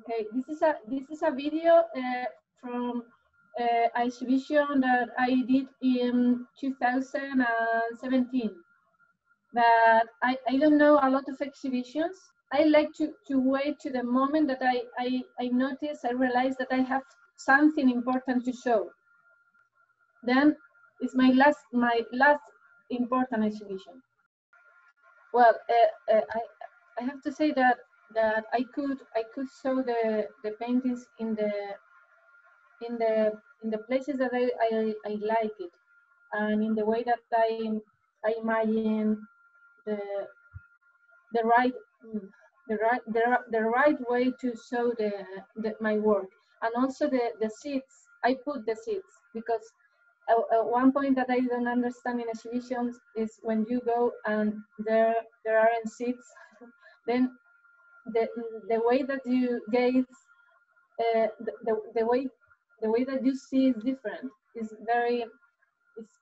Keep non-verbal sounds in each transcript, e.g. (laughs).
Okay, this is a this is a video uh, from uh, exhibition that I did in 2017. But I, I don't know a lot of exhibitions. I like to, to wait to the moment that I, I, I notice, I realize that I have something important to show. Then it's my last my last important exhibition. Well, uh, uh, I, I have to say that that I could I could show the the paintings in the in the in the places that I, I, I like it. And in the way that I I imagine the the right the right the, the right way to show the, the my work. And also the the seats. I put the seats because uh, one point that I don't understand in exhibitions is when you go and there there aren't seats (laughs) then the the way that you gaze uh, the, the, the way the way that you see is different. It's very it's,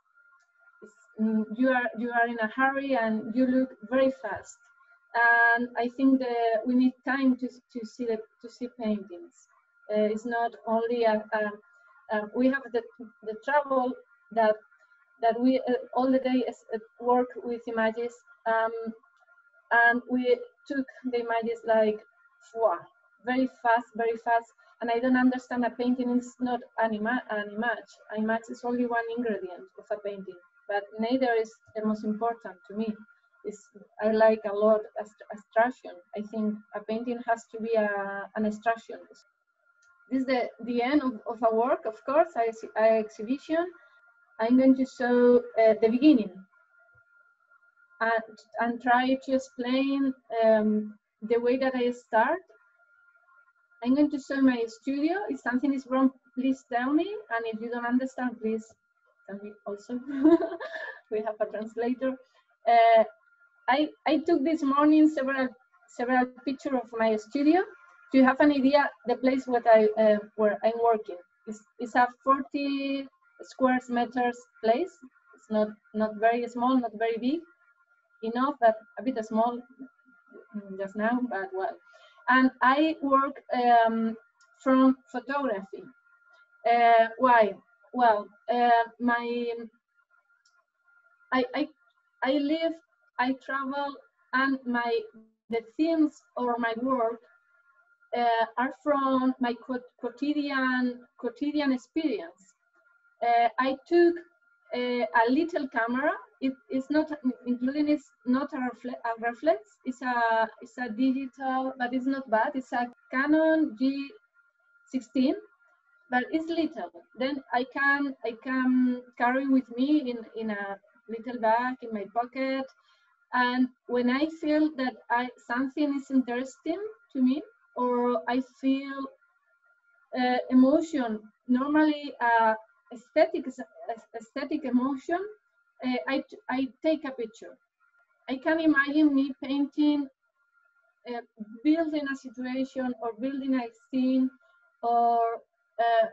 it's, mm, you are you are in a hurry and you look very fast. And i think that we need time to, to see the, to see paintings. Uh, it's not only a, a, a, we have the the trouble that that we uh, all the day uh, work with images. Um, and we took the images like very fast, very fast. And I don't understand a painting is not an, ima an image. An image is only one ingredient of a painting, but neither is the most important to me. It's, I like a lot abstraction. I think a painting has to be a, an abstraction. This is the, the end of, of a work, of course, I, I exhibition. I'm going to show uh, the beginning and, and try to explain um, the way that I start. I'm going to show my studio. If something is wrong, please tell me. And if you don't understand, please tell me also. (laughs) we have a translator. Uh, I, I took this morning several several pictures of my studio to have an idea the place where I uh, where I'm working. It's, it's a 40 square meters place. It's not not very small, not very big, enough but a bit small just now, but well. And I work um, from photography. Uh, why? Well, uh, my I, I I live, I travel, and my the themes or my work uh, are from my quotidian quotidian experience. Uh, I took a, a little camera it is not including it's not a, refle a, reflex it's a it's a digital but it's not bad. It's a canon g16 but it's little. Then i can i can carry with me in in a little bag in my pocket. And when i feel that i something is interesting to me or i feel uh, emotion normally uh, aesthetic aesthetic emotion uh, I, I take a picture. I can imagine me painting, uh, building a situation or building a scene or uh,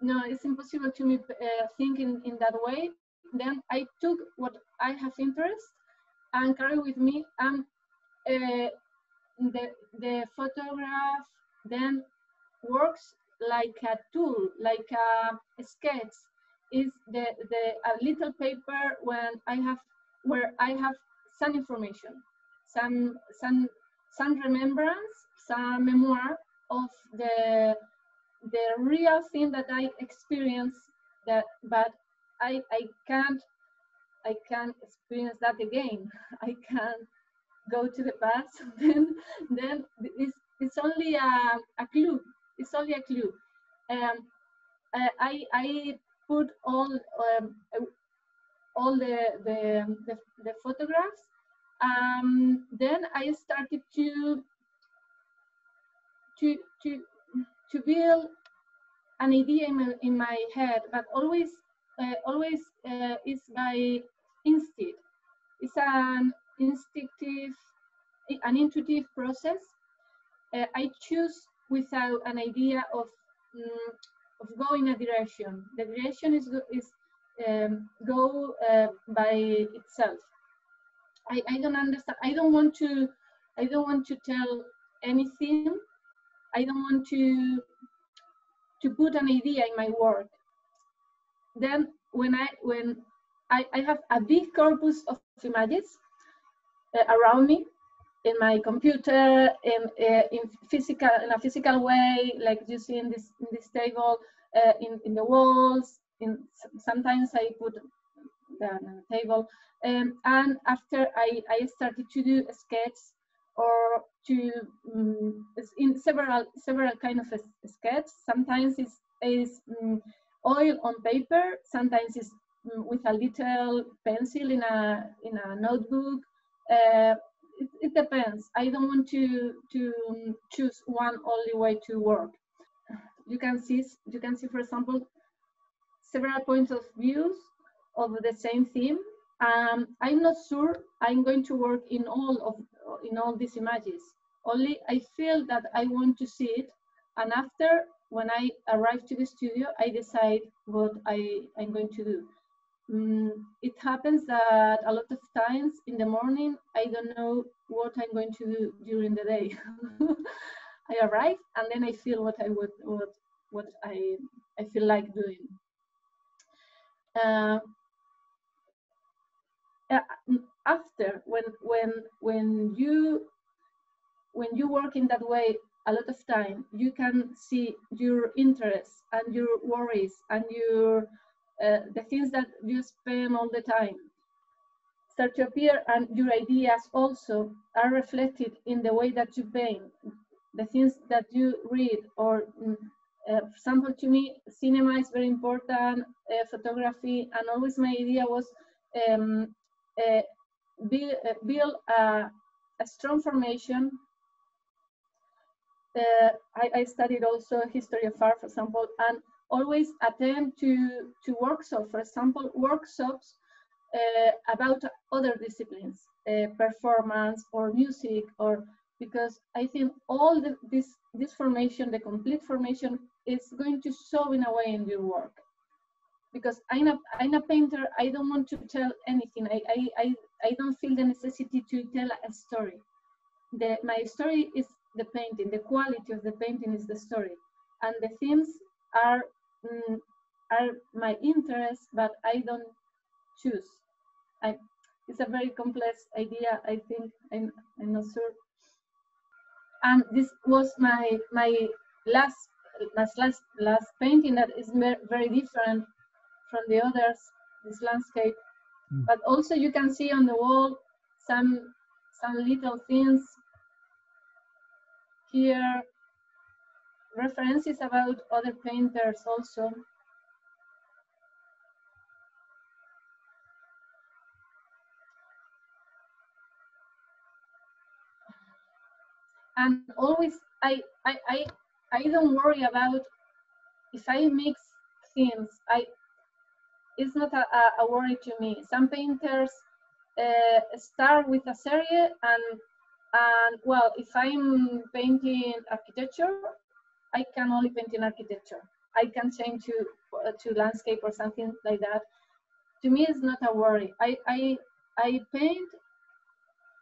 no, it's impossible to me uh, think in, that way. Then I took what I have interest and carry with me and the, the photograph then works like a tool, like a sketch is the, the a little paper when I have where I have some information, some some some remembrance, some memoir of the the real thing that I experienced that but I I can't I can't experience that again. (laughs) I can't go to the past, (laughs) then then it's, it's only a, a clue. It's only a clue. Um, I I put all um, all the, the the, the photographs. Um, then I started to to to to build an idea in my, in my head, but always uh, always uh, is by instinct. It's an instinctive, an intuitive process. Uh, I choose without an idea of um, of going a direction. The direction is is um, go uh, by itself. I, I don't understand. I don't want to. I don't want to tell anything. I don't want to to put an idea in my work. Then when I when I, I have a big corpus of images uh, around me in my computer in uh, in physical in a physical way like you see in this in this table uh, in in the walls in sometimes i put the, the table um, and after i i started to do a sketch or to um, in several several kind of a sketch sometimes it's is um, oil on paper sometimes it's mm, with a little pencil in a in a notebook uh, it, it, depends. I don't want to to choose one only way to work. You can see you can see, for example, several points of views of the same theme. Um, I'm not sure I'm going to work in all of in all these images. Only I feel that I want to see it, and after when I arrive to the studio, I decide what I I'm going to do. Mm, it happens that a lot of times in the morning, I don't know what I'm going to do during the day. (laughs) I arrive and then I feel what I would, what, what I, I feel like doing. Uh, after when when when you when you work in that way a lot of time you can see your interests and your worries and your uh, the things that you spend all the time. Start to appear and your ideas also are reflected in the way that you paint. The things that you read or mm, uh, for example to me cinema is very important uh, photography and always my idea was um, uh, build, uh, build a, a, strong formation. Uh, I, I, studied also history of art for example and always attend to, to workshops, for example, workshops uh, about other disciplines, uh, performance or music, or because I think all the, this, this formation, the complete formation, is going to show in a way in your work. Because I'm a, I'm a painter, I don't want to tell anything. I, I, I, I don't feel the necessity to tell a story. The, my story is the painting, the quality of the painting is the story. And the themes are mm, are my interests, but I don't choose. I, it's a very complex idea. I think I'm, I'm not sure. And this was my my last my last last painting that is very different from the others. This landscape, mm. but also you can see on the wall some some little things here references about other painters also. And always, I, I, I, I don't worry about if I mix things. I, it's not a, a worry to me. Some painters uh, start with a series and and well, if I'm painting architecture, I can only paint in architecture. I can change to uh, to landscape or something like that. To me, it's not a worry. I I I paint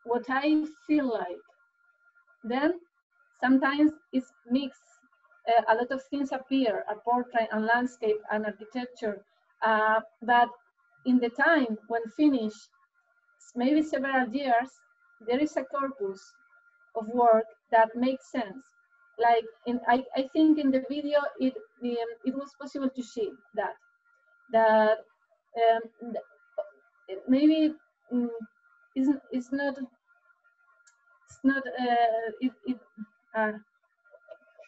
what I feel like. Then sometimes it's mixed. Uh, a lot of things appear: a portrait and landscape and architecture. Uh, but in the time when finished, maybe several years, there is a corpus of work that makes sense like in I, I think in the video it um, it was possible to see that that um, maybe um, it's, it's not it's not, uh, it, it, uh,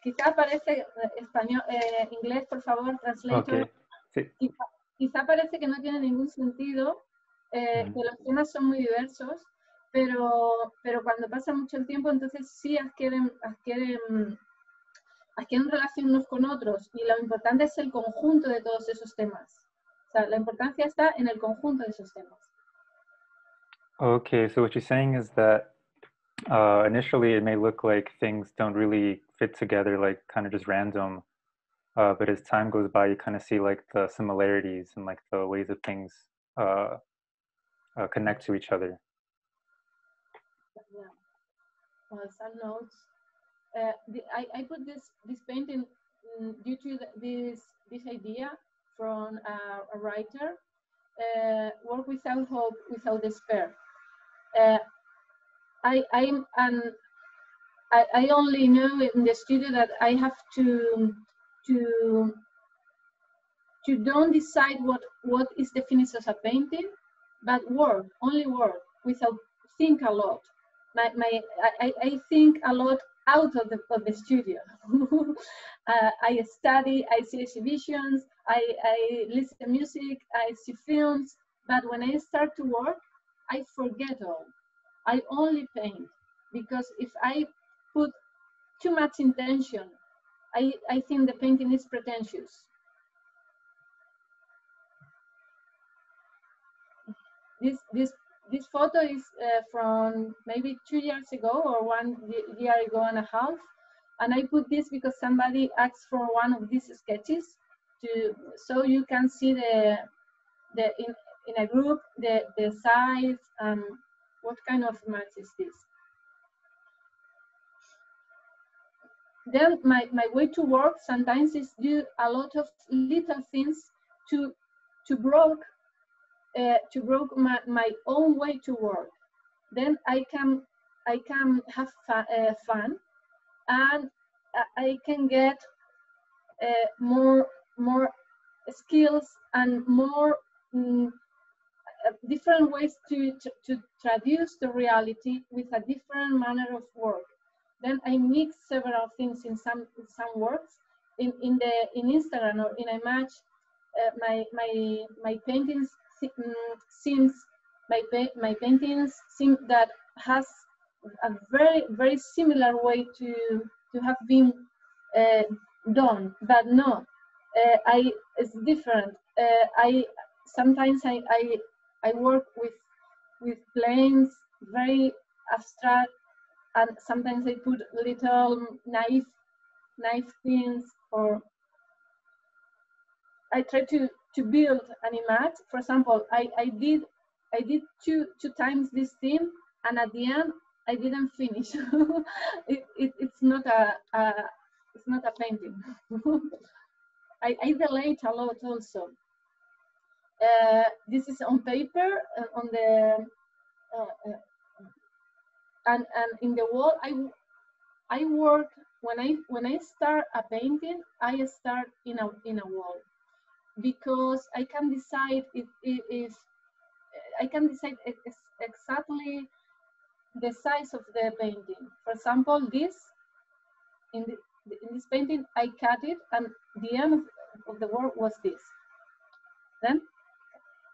quizá parece español, eh, inglés, por favor, translator. Okay. Sí. Quizá, quizá parece que no tiene ningún sentido, eh, Mm. que los temas son muy diversos, pero, pero cuando pasa mucho el tiempo, entonces sí adquieren, adquieren, adquieren relación unos con otros y lo importante es el conjunto de todos esos temas. O sea, la importancia está en el conjunto de esos temas. Okay, so what you're saying is that uh, initially it may look like things don't really fit together, like kind of just random. Uh, but as time goes by, you kind of see like the similarities and like the ways of things uh, uh, connect to each other. Well, some notes. Uh, the, I, I put this this painting mm, due to the, this this idea from uh, a writer. Uh, work without hope, without despair. Uh, I I'm and I, I only know in the studio that I have to to to don't decide what what is the finish of a painting, but work only work without think a lot my, my I, I think a lot out of the, of the studio. (laughs) uh, I study, I see exhibitions, I, I listen to music, I see films, but when I start to work, I forget all. I only paint because if I put too much intention, I, I think the painting is pretentious. This, this this photo is uh, from maybe two years ago or one year ago and a half. And I put this because somebody asked for one of these sketches to so you can see the the in, in a group the, the size and what kind of match is this. Then my, my way to work sometimes is do a lot of little things to to broke uh, to broke my, my own way to work. Then I can I can have fun, uh, fun and I can get uh, more more skills and more mm, different ways to, to, to traduce the reality with a different manner of work. Then I mix several things in some in some works. In in the in Instagram or in Image, uh, my my my paintings seems my my paintings seem that has a very very similar way to to have been uh, done, but no, uh, I it's different. Uh, I sometimes I, I I work with with planes very abstract, and sometimes I put little knife knife things or I try to to build an image. For example, I, I did I did two two times this theme, and at the end I didn't finish. (laughs) it, it, it's not a, a it's not a painting. (laughs) I, I delayed a lot also. Uh, this is on paper uh, on the uh, and and in the wall. I I work when I when I start a painting. I start in a in a wall because I can decide if, if, if I can decide ex exactly the size of the painting. For example, this in, the, in this painting, I cut it, and the end of, of the work was this. Then,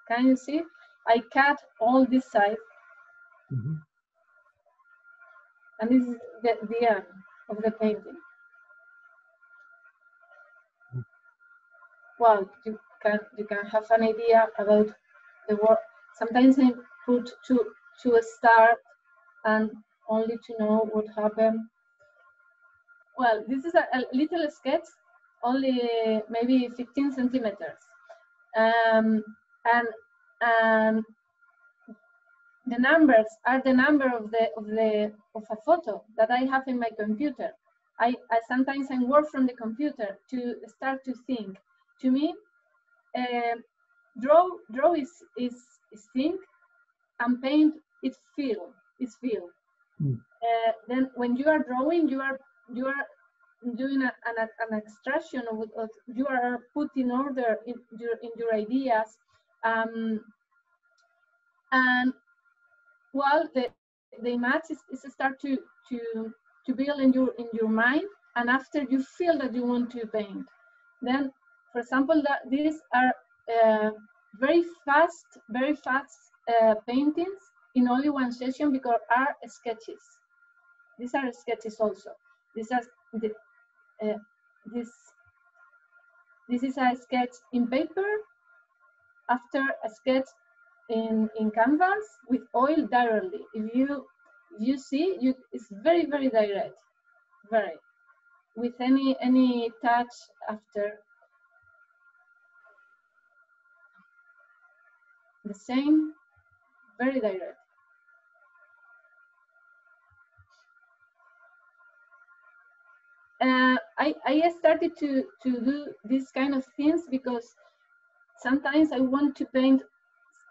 can you see? I cut all this side, Mm -hmm. and this is the, the end of the painting. Well, you can you can have an idea about the work. Sometimes I put to to a start and only to know what happened. Well, this is a, a little sketch, only maybe 15 centimeters, um, and and the numbers are the number of the of the of a photo that I have in my computer. I, I sometimes I work from the computer to start to think to me, uh, draw draw is, is is think, and paint is feel is feel. Mm. Uh, then when you are drawing, you are you are doing a, an, an extraction of, of you are putting order in your in your ideas, um, and well the the image is, is start to to to build in your in your mind and after you feel that you want to paint then for example that these are uh, very fast very fast uh, paintings in only one session because are sketches. These are sketches also. The, uh, this this is a sketch in paper after a sketch in in canvas with oil directly. If you you see you it's very very direct very with any any touch after the same very direct uh, I, I started to, to do these kind of things because sometimes I want to paint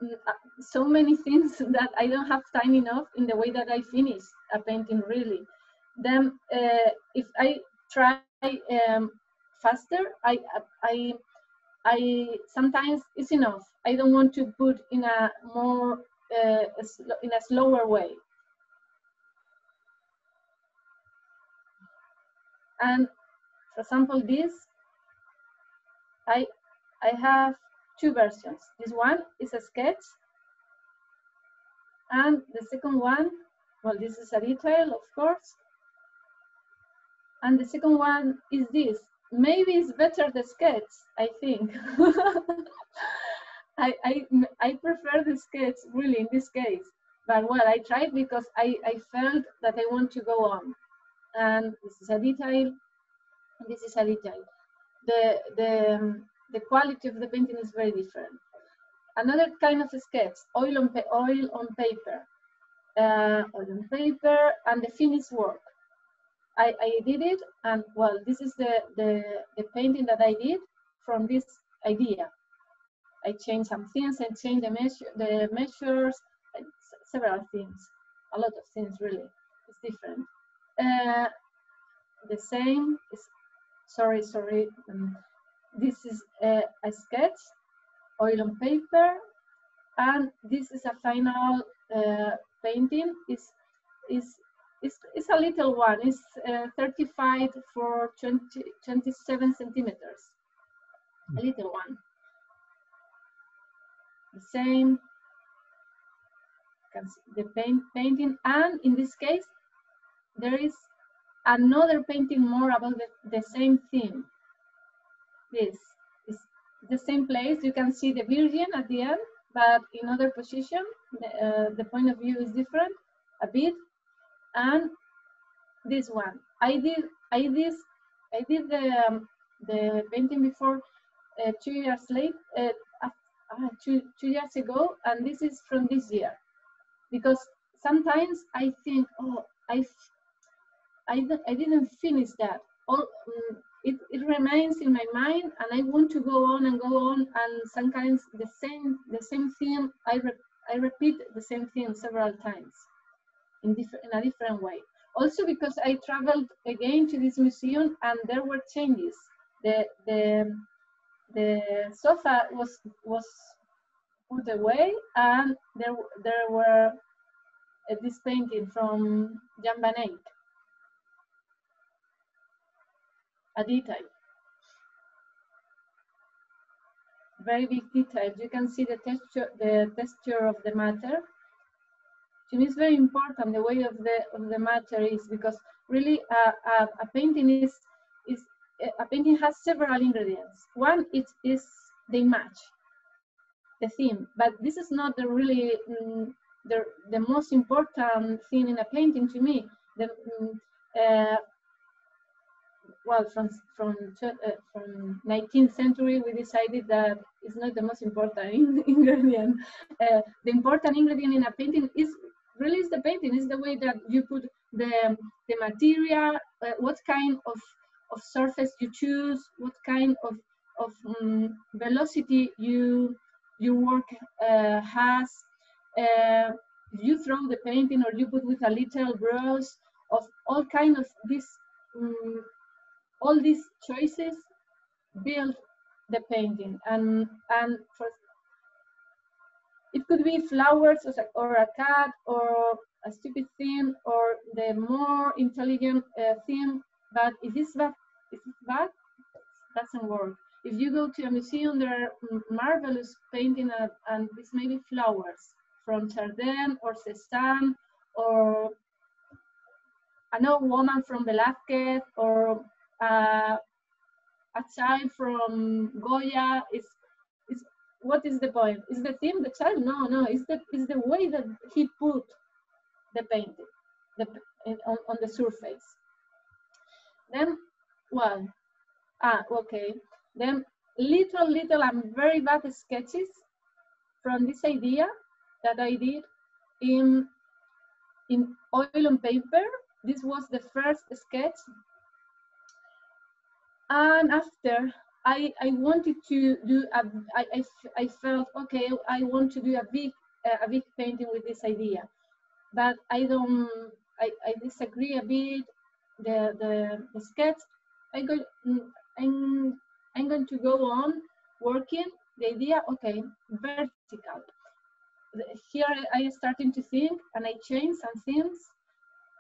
mm, uh, so many (laughs) things that I don't have time enough in the way that I finish a painting really. Then uh, if I try um, faster, I, I, I sometimes it's enough. I don't want to put in a more uh, in a slower way. And for example, this, I, I have two versions. This one is a sketch. And the second one, well, this is a detail, of course. And the second one is this. Maybe it's better the sketch, I think. (laughs) I, I, I prefer the sketch really in this case. But well, I tried because I, I felt that I want to go on. And this is a detail, this is a detail. The, the, the quality of the painting is very different. Another kind of sketch, oil on, oil on paper. Uh, oil on paper and the finished work. I, I did it and well, this is the, the, the painting that I did from this idea. I changed some things, and changed the, measure, the measures, several things, a lot of things really, it's different. Uh, the same is, sorry, sorry, um, this is a, a, sketch, oil on paper, and this is a final uh, painting. Is is it's, it's a little one. It's uh, 35 for 20, 27 centimeters. A little one. The same. Can see the paint painting, and in this case, there is another painting more about the, the same theme. This is the same place. You can see the Virgin at the end, but in other position. The, uh, the point of view is different a bit and this one. I did I did I did the um, the painting before uh, two years late uh, uh, two two years ago, and this is from this year because sometimes I think oh I I, I didn't finish that. All, um, it, it remains in my mind and I want to go on and go on and sometimes the same the same thing I, re I repeat the same thing several times in, in a different way. Also because I traveled again to this museum and there were changes. The, the, the sofa was, was put away and there, there were uh, this painting from Jan van Eyck, a detail. Very big detail. You can see the texture, the texture of the matter to me it's very important the way of the of the matter is because really uh, a, a, painting is is a painting has several ingredients. One is is the image the theme but this is not the really mm, the, the most important thing in a painting to me. The mm, uh, well from from uh, from 19th century we decided that it's not the most important (laughs) ingredient. Uh, the important ingredient in a painting is really is the painting is the way that you put the the material uh, what kind of of surface you choose what kind of of um, velocity you your work uh, has. Uh, you throw the painting or you put with a little brush of all kind of this um, all these choices build the painting. And and for it could be flowers or a cat or a stupid thing or the more intelligent uh, thing, but if it's bad, bad, it doesn't work. If you go to a museum, there are marvelous painting and, and it's maybe flowers from Chardin or Cézanne or another woman from Velázquez or uh, a child from Goya. Is what is the point? Is the theme the child? No, no. It's the is the way that he put the painting the, on, on the surface. Then, well, ah, okay. Then little, little and very bad sketches from this idea that I did in, in oil on paper. This was the first sketch. And after I, I wanted to do, a, I, I, I felt, okay, I want to do a big, uh, a big painting with this idea but I don't, I, I disagree a bit. The, the, the sketch, I go, I'm, I'm going to go on working the idea, okay, vertical. Here I starting to think and I change some things.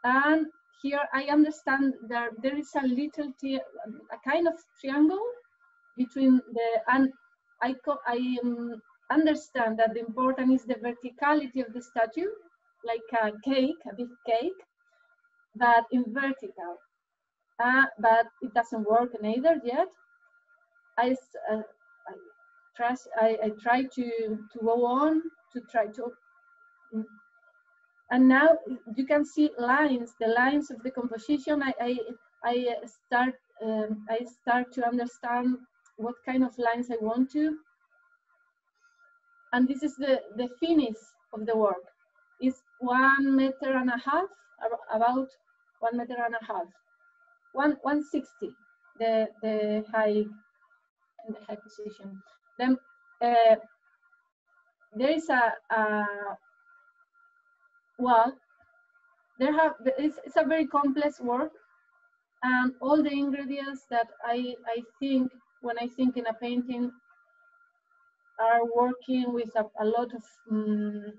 And here I understand that there is a little, a kind of triangle between the, and I, I um, understand that the important is the verticality of the statue like a cake, a big cake, but in vertical. Uh, but it doesn't work neither yet. I, uh, I, try, I, I try to, to go on to try to, mm. and now you can see lines, the lines of the composition. I, I, I start, um, I start to understand what kind of lines I want to. And this is the, the finish of the work is one meter and a half, about one meter and a half, one 160, the the high the high position. Then uh, there is a, a well, there have it's, it's a very complex work, and all the ingredients that I I think when I think in a painting are working with a, a lot of um,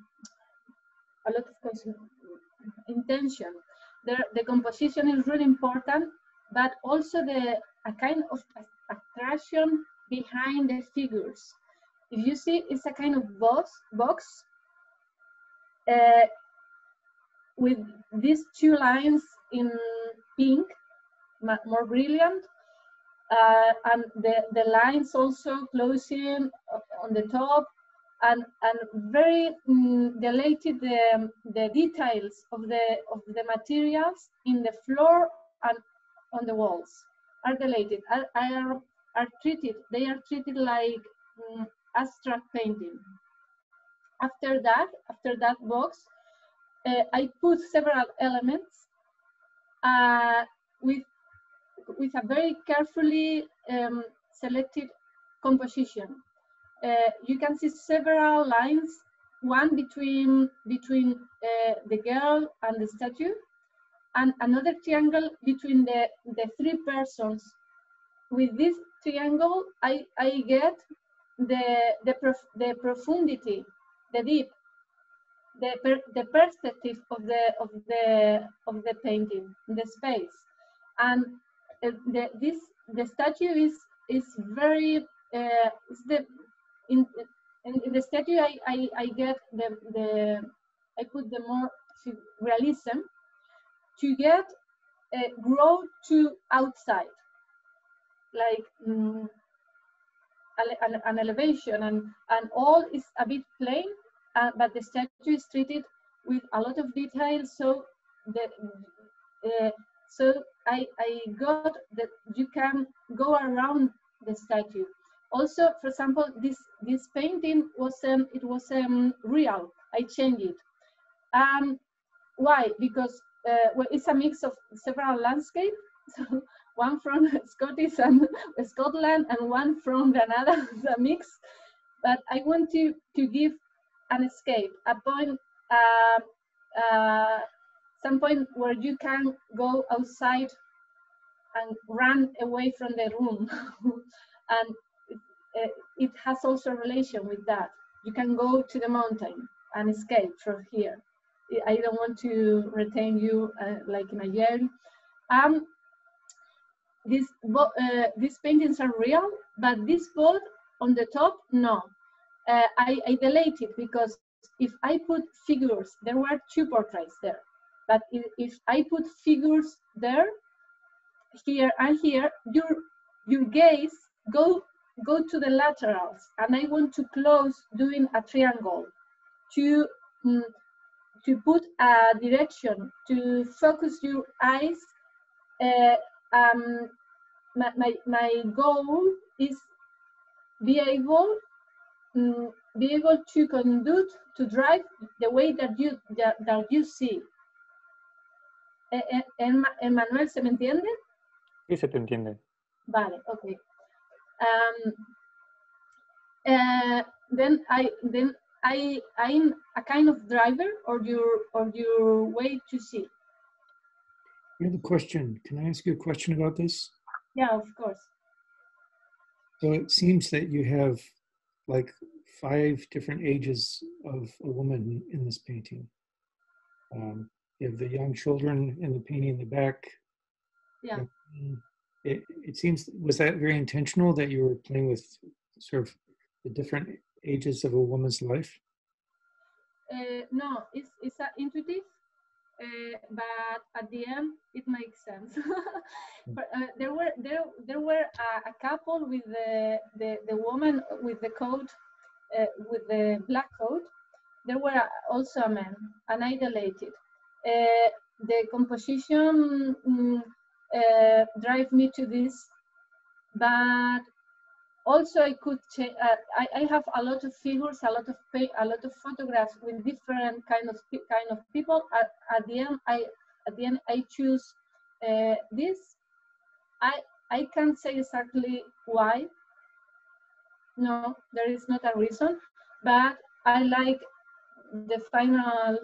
a lot of intention. The, the composition is really important, but also the a kind of attraction behind the figures. If you see, it's a kind of box, box uh, with these two lines in pink, more brilliant, uh, and the, the lines also closing on the top and and very mm, delighted the, the details of the of the materials in the floor and on the walls are delighted are, are, are treated they are treated like mm, abstract painting. After that after that box uh, i put several elements uh, with with a very carefully um, selected composition uh, you can see several lines, one between, between uh, the girl and the statue, and another triangle between the, the three persons. With this triangle, I, I get the, the, prof, the profundity, the deep, the, per, the perspective of the, of, the, of the painting, the space. And the, this, the statue is, is very, uh, the, in, in, the statue, I, I, I get the, the, I put the more realism to get uh, grow to outside, like um, an, an, elevation, and, and all is a bit plain, uh, but the statue is treated with a lot of detail, so that uh, so I, I got that you can go around the statue also, for example, this this painting was um, it was um, real. I changed it. Um, why? Because uh, well, it's a mix of several landscapes. (laughs) So one from (laughs) Scottish and (laughs) Scotland, and one from Granada. a mix. But I want to to give an escape, a point, uh, uh, some point where you can go outside and run away from the room. (laughs) and uh, it has also relation with that. You can go to the mountain and escape from here. I don't want to retain you uh, like in a year. Um, these, uh, these paintings are real, but this boat on the top, no. Uh, I, I deleted because if I put figures, there were two portraits there. But if, I put figures there, here and here, your, your gaze go, go to the laterals. And I want to close doing a triangle to, um, to put a direction, to focus your eyes. Uh, um, my, my, my goal is be able um, be able to conduct to drive the way that you that, that you see Emmanuel se me entiende sí se te entiende vale okay um, uh, then I then I I'm a kind of driver or your or your way to see I have a question. Can I ask you a question about this? Yeah, of course. So it seems that you have like five different ages of a woman in this painting. Um, you have the young children in the painting in the back. Yeah. It, it seems, was that very intentional that you were playing with sort of the different ages of a woman's life? Uh, no, it's, it's uh, intuitive, uh, but at the end it makes sense. (laughs) but, uh, there were there there were a, a couple with the, the the woman with the coat uh, with the black coat, there were also a man, and. Uh, the composition um, uh, drive me to this, but also I could change. Uh, I, I have a lot of figures, a lot of a lot of photographs with different kind of kind of people. At, at the end, I at the end I choose uh, this. I I can't say exactly why, no, there is not a reason, but I like the final.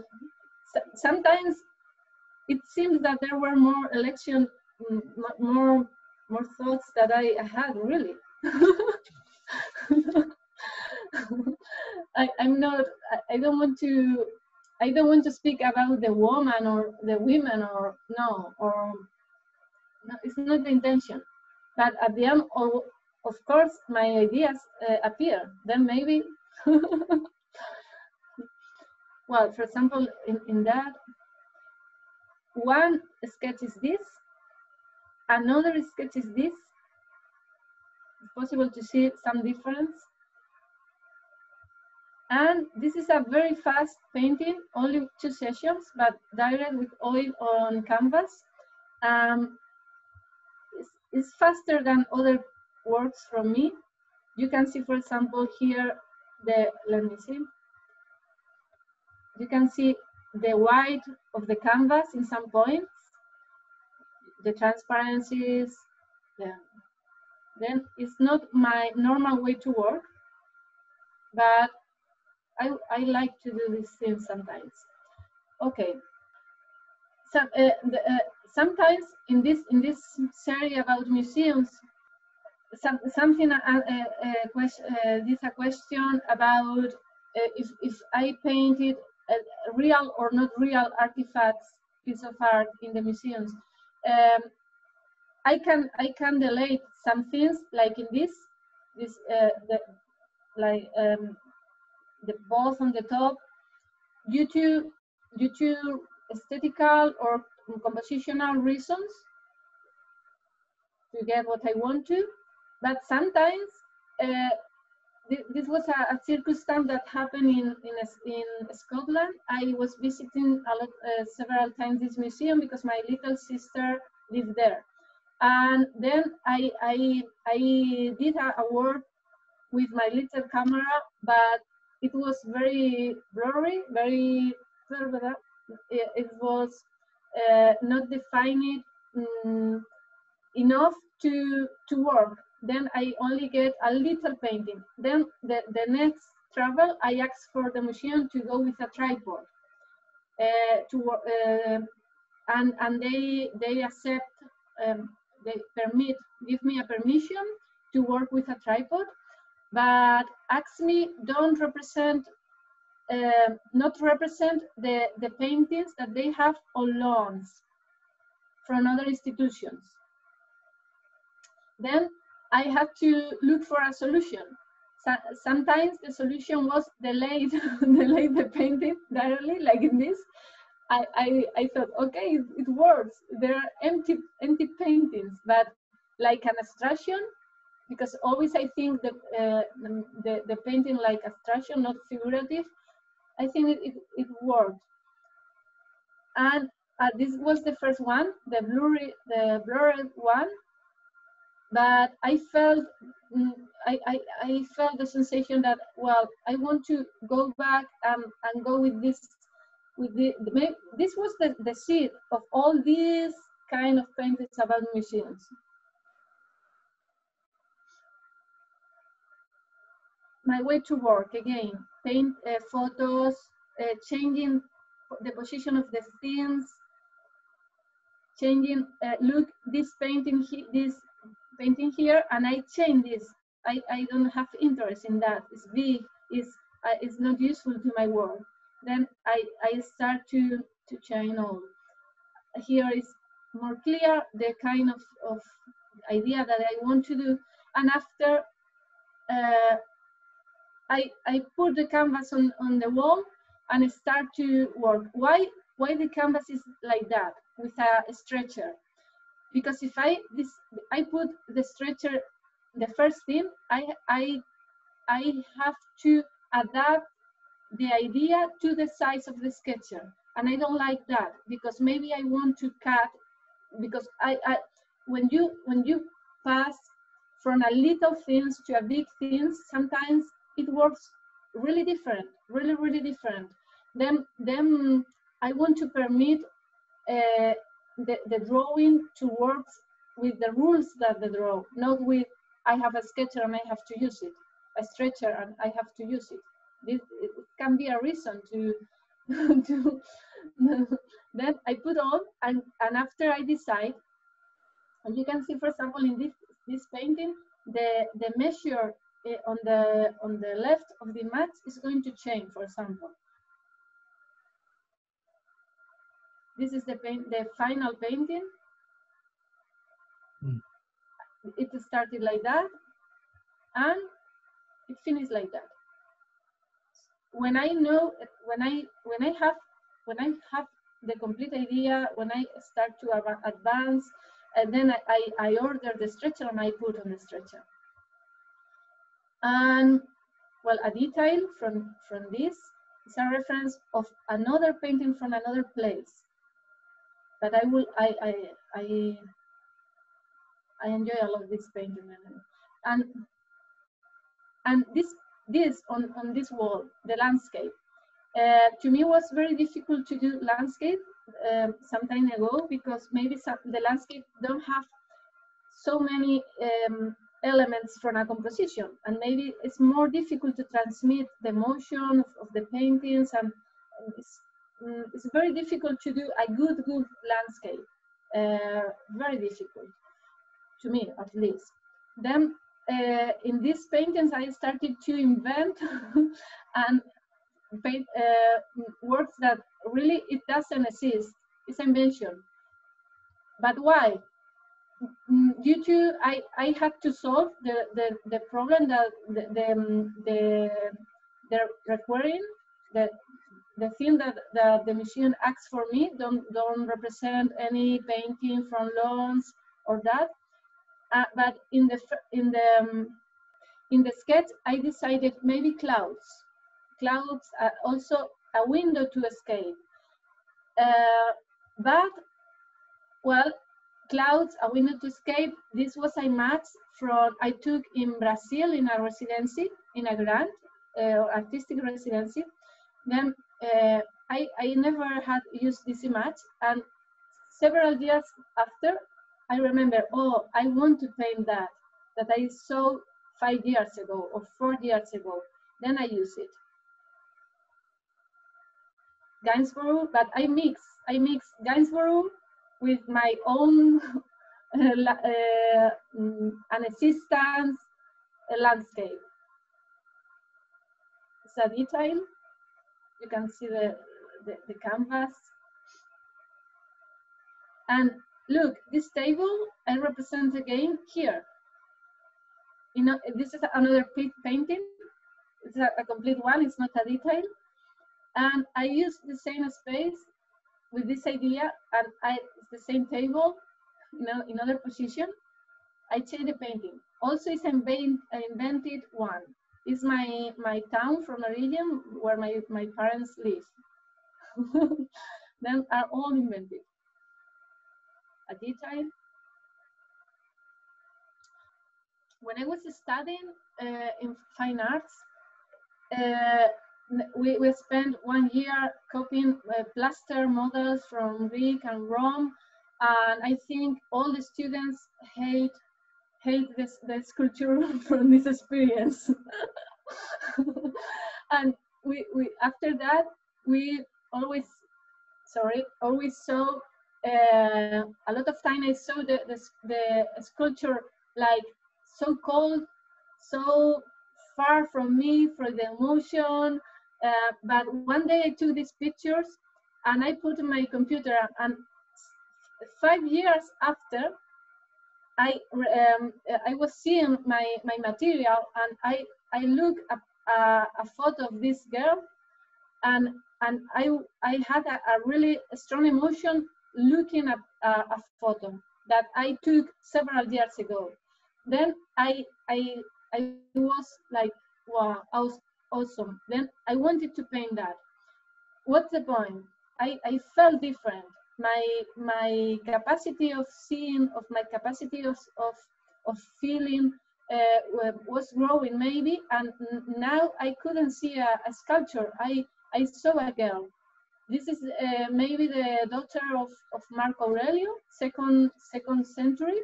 Sometimes it seems that there were more election, more more thoughts that I had really. (laughs) I, I'm not. I don't want to. I don't want to speak about the woman or the women or no or no, it's not the intention. But at the end, of course, my ideas uh, appear. Then maybe, (laughs) well, for example, in, in that, one sketch is this, another sketch is this. It's possible to see some difference. And this is a very fast painting, only two sessions, but direct with oil on canvas. Um, it's, it's faster than other works from me. You can see, for example, here, the, let me see. You can see the white of the canvas in some points, the transparencies, yeah. then it's not my normal way to work, but I, I like to do these things sometimes. Okay, so, uh, the, uh, sometimes in this in this series about museums, some, something, uh, uh, uh, question, this a question about if, if I painted real or not real artifacts, piece of art in the museums. Um, I can I can delete some things like in this this uh, the like um, the balls on the top due to due to aesthetical or compositional reasons to get what I want to but sometimes uh, this was a, a, circumstance that happened in, in, in Scotland. I was visiting a lot, uh, several times this museum because my little sister lived there. And then I, I, I did a, a work with my little camera, but it was very blurry, very, it, it was uh, not defined um, enough to, to work then I only get a little painting. Then the, the next travel, I ask for the museum to go with a tripod. Uh, to uh, and and they they accept um, they permit give me a permission to work with a tripod, but ask me don't represent uh, not represent the, the paintings that they have on loans from other institutions. Then I had to look for a solution. So, sometimes the solution was delayed, (laughs) delayed the painting directly, like in this. I, I, I thought, okay, it, it works. There are empty, empty paintings, but like an abstraction, because always I think that uh, the, the painting like abstraction, not figurative, I think it, it, it worked. And uh, this was the first one, the blurry, the blurred one. But I felt, mm, I, I, I felt the sensation that well, I want to go back and, and go with this, with the, this was the, the seed of all these kind of paintings about museums. my way to work again paint uh, photos uh, changing the position of the scenes changing uh, look this painting this painting here and i change this. I i don't have interest in that. It's big. It's uh, it's not useful to my work then i i start to to change all. Here is more clear the kind of of idea that i want to do. And after uh, I, I put the canvas on, on the wall and start to work. Why, why the canvas is like that with a stretcher? Because if I, this, I put the stretcher, the first thing, I, I, I have to adapt the idea to the size of the sketcher. And I don't like that because maybe I want to cut because I, I when you when you pass from a little things to a big things, sometimes it works really different, really, really different. Then, then I want to permit uh, the, the drawing to work with the rules that the draw, not with I have a sketcher and I have to use it, a stretcher and I have to use it. This it can be a reason to, (laughs) to (laughs) then I put on and, and after I decide, and you can see, for example, in this, this painting, the, the measure uh, on the on the left of the image is going to change, for example. This is the paint, the final painting. Mm. It started like that, and it finished like that. When I know, when I when I have when I have the complete idea, when I start to advance, and then I, I, I order the stretcher and I put on the stretcher. And well, a detail from, from this is a reference of another painting from another place that I will, I, I, I, I enjoy a lot this painting. And, and this, this on, on this wall, the landscape, uh, to me was very difficult to do landscape um, some time ago because maybe some, the landscape don't have so many um, elements from a composition and maybe it's more difficult to transmit the motion of, of the paintings and it's, mm, it's, very difficult to do a good good landscape. Uh, very difficult to me at least. Then uh, in these paintings i started to invent (laughs) and paint uh, works that really it doesn't exist. It's invention. But why? Mm, due to I, I had to solve the, the, the problem that the, the, um, the, the requiring, the, the thing that, that the machine asks for me don't, don't represent any painting from loans or that. Uh, but in the, in, the, um, in the sketch, I decided maybe clouds. Clouds are also a window to escape. Uh, but, well, clouds, a window to escape. This was a match from I took in Brazil in a residency, in a grant, uh, artistic residency. Then uh, I, I never had used this image and several years after, I remember, oh, I want to paint that, that I saw five years ago or four years ago. Then I use it. Gainsborough, but I mix, I mix Gainsborough with my own (laughs) uh, uh, an assistance landscape. It's a detail. You can see the, the, the canvas. And look, this table I represent again here. You know, this is another painting. It's a, a complete one, it's not a detail. And I use the same space with this idea and I, it's the same table, you know, in other position. I change the painting. Also, it's an invented one. It's my, my town from region where my, my parents live. (laughs) then are all invented. A detail. When I was studying uh, in fine arts, uh, we, we spent one year copying uh, plaster models from Greek and Rome, and I think all the students hate hate this the sculpture (laughs) from this experience. (laughs) and we, we after that we always sorry always saw uh, a lot of time I saw the, the, the sculpture like so cold, so far from me for the emotion. Uh, but one day I took these pictures and I put in my computer and five years after I um, I was seeing my my material and I I look at a, a photo of this girl and and I I had a, a really strong emotion looking at a, a, photo that I took several years ago. Then I I I was like wow I was awesome. Then I wanted to paint that. What's the point? I, I felt different my my capacity of seeing of my capacity of of, of feeling uh, was growing maybe and now i couldn't see a, a, sculpture. I i saw a girl. This is uh, maybe the daughter of, of marco aurelio second second century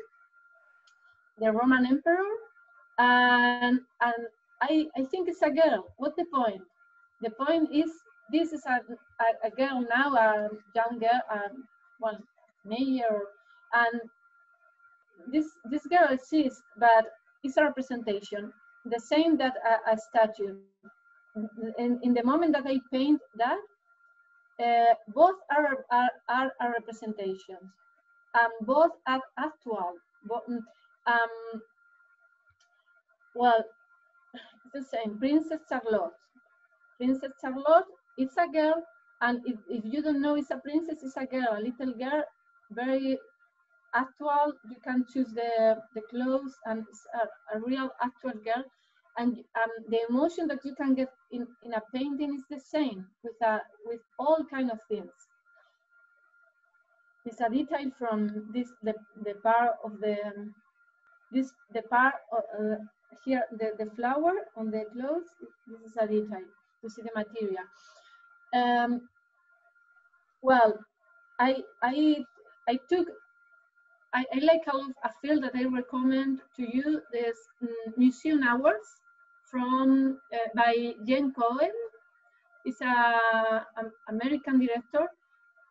the roman emperor. And and i i think it's a girl. What the point? The point is this is a, a, a girl now, a young girl, um, well, mayor, and this this girl exists, but it's a representation, the same that a, a statue. In, in the moment that I paint that, uh, both are, are, are, are representations, and both are actual. Um, well, it's the same. Princess Charlotte. Princess Charlotte it's a girl, and if, if you don't know it's a princess, it's a girl, a little girl, very actual. You can choose the, the clothes, and it's a, a real actual girl. And um, the emotion that you can get in, in a painting is the same with a, with all kind of things. It's a detail from this the, the part of the this the part uh, here the, the flower on the clothes. This is a detail to see the material. Um, well, I I I took I, I like a, a field that I recommend to you this um, museum hours from uh, by Jem Cohen. It's a, an American director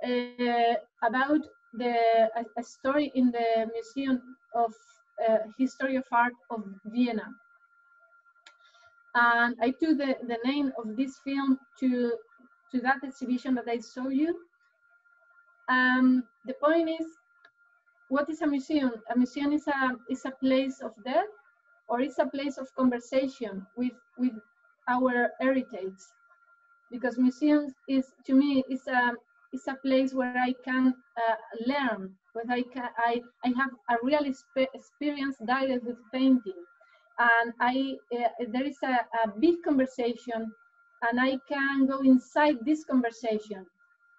uh, about the a, a, story in the Museum of uh, History of Art of Vienna. And I took the, the name of this film to to that exhibition that I saw you. Um, the point is, what is a museum? A museum is a, is a place of death or it's a place of conversation with, with our heritage. Because museums is, to me, is a, is a place where I can uh, learn, where I, can, I, I have a real experience direct with painting. And I, uh, there is a, a big conversation and I can go inside this conversation.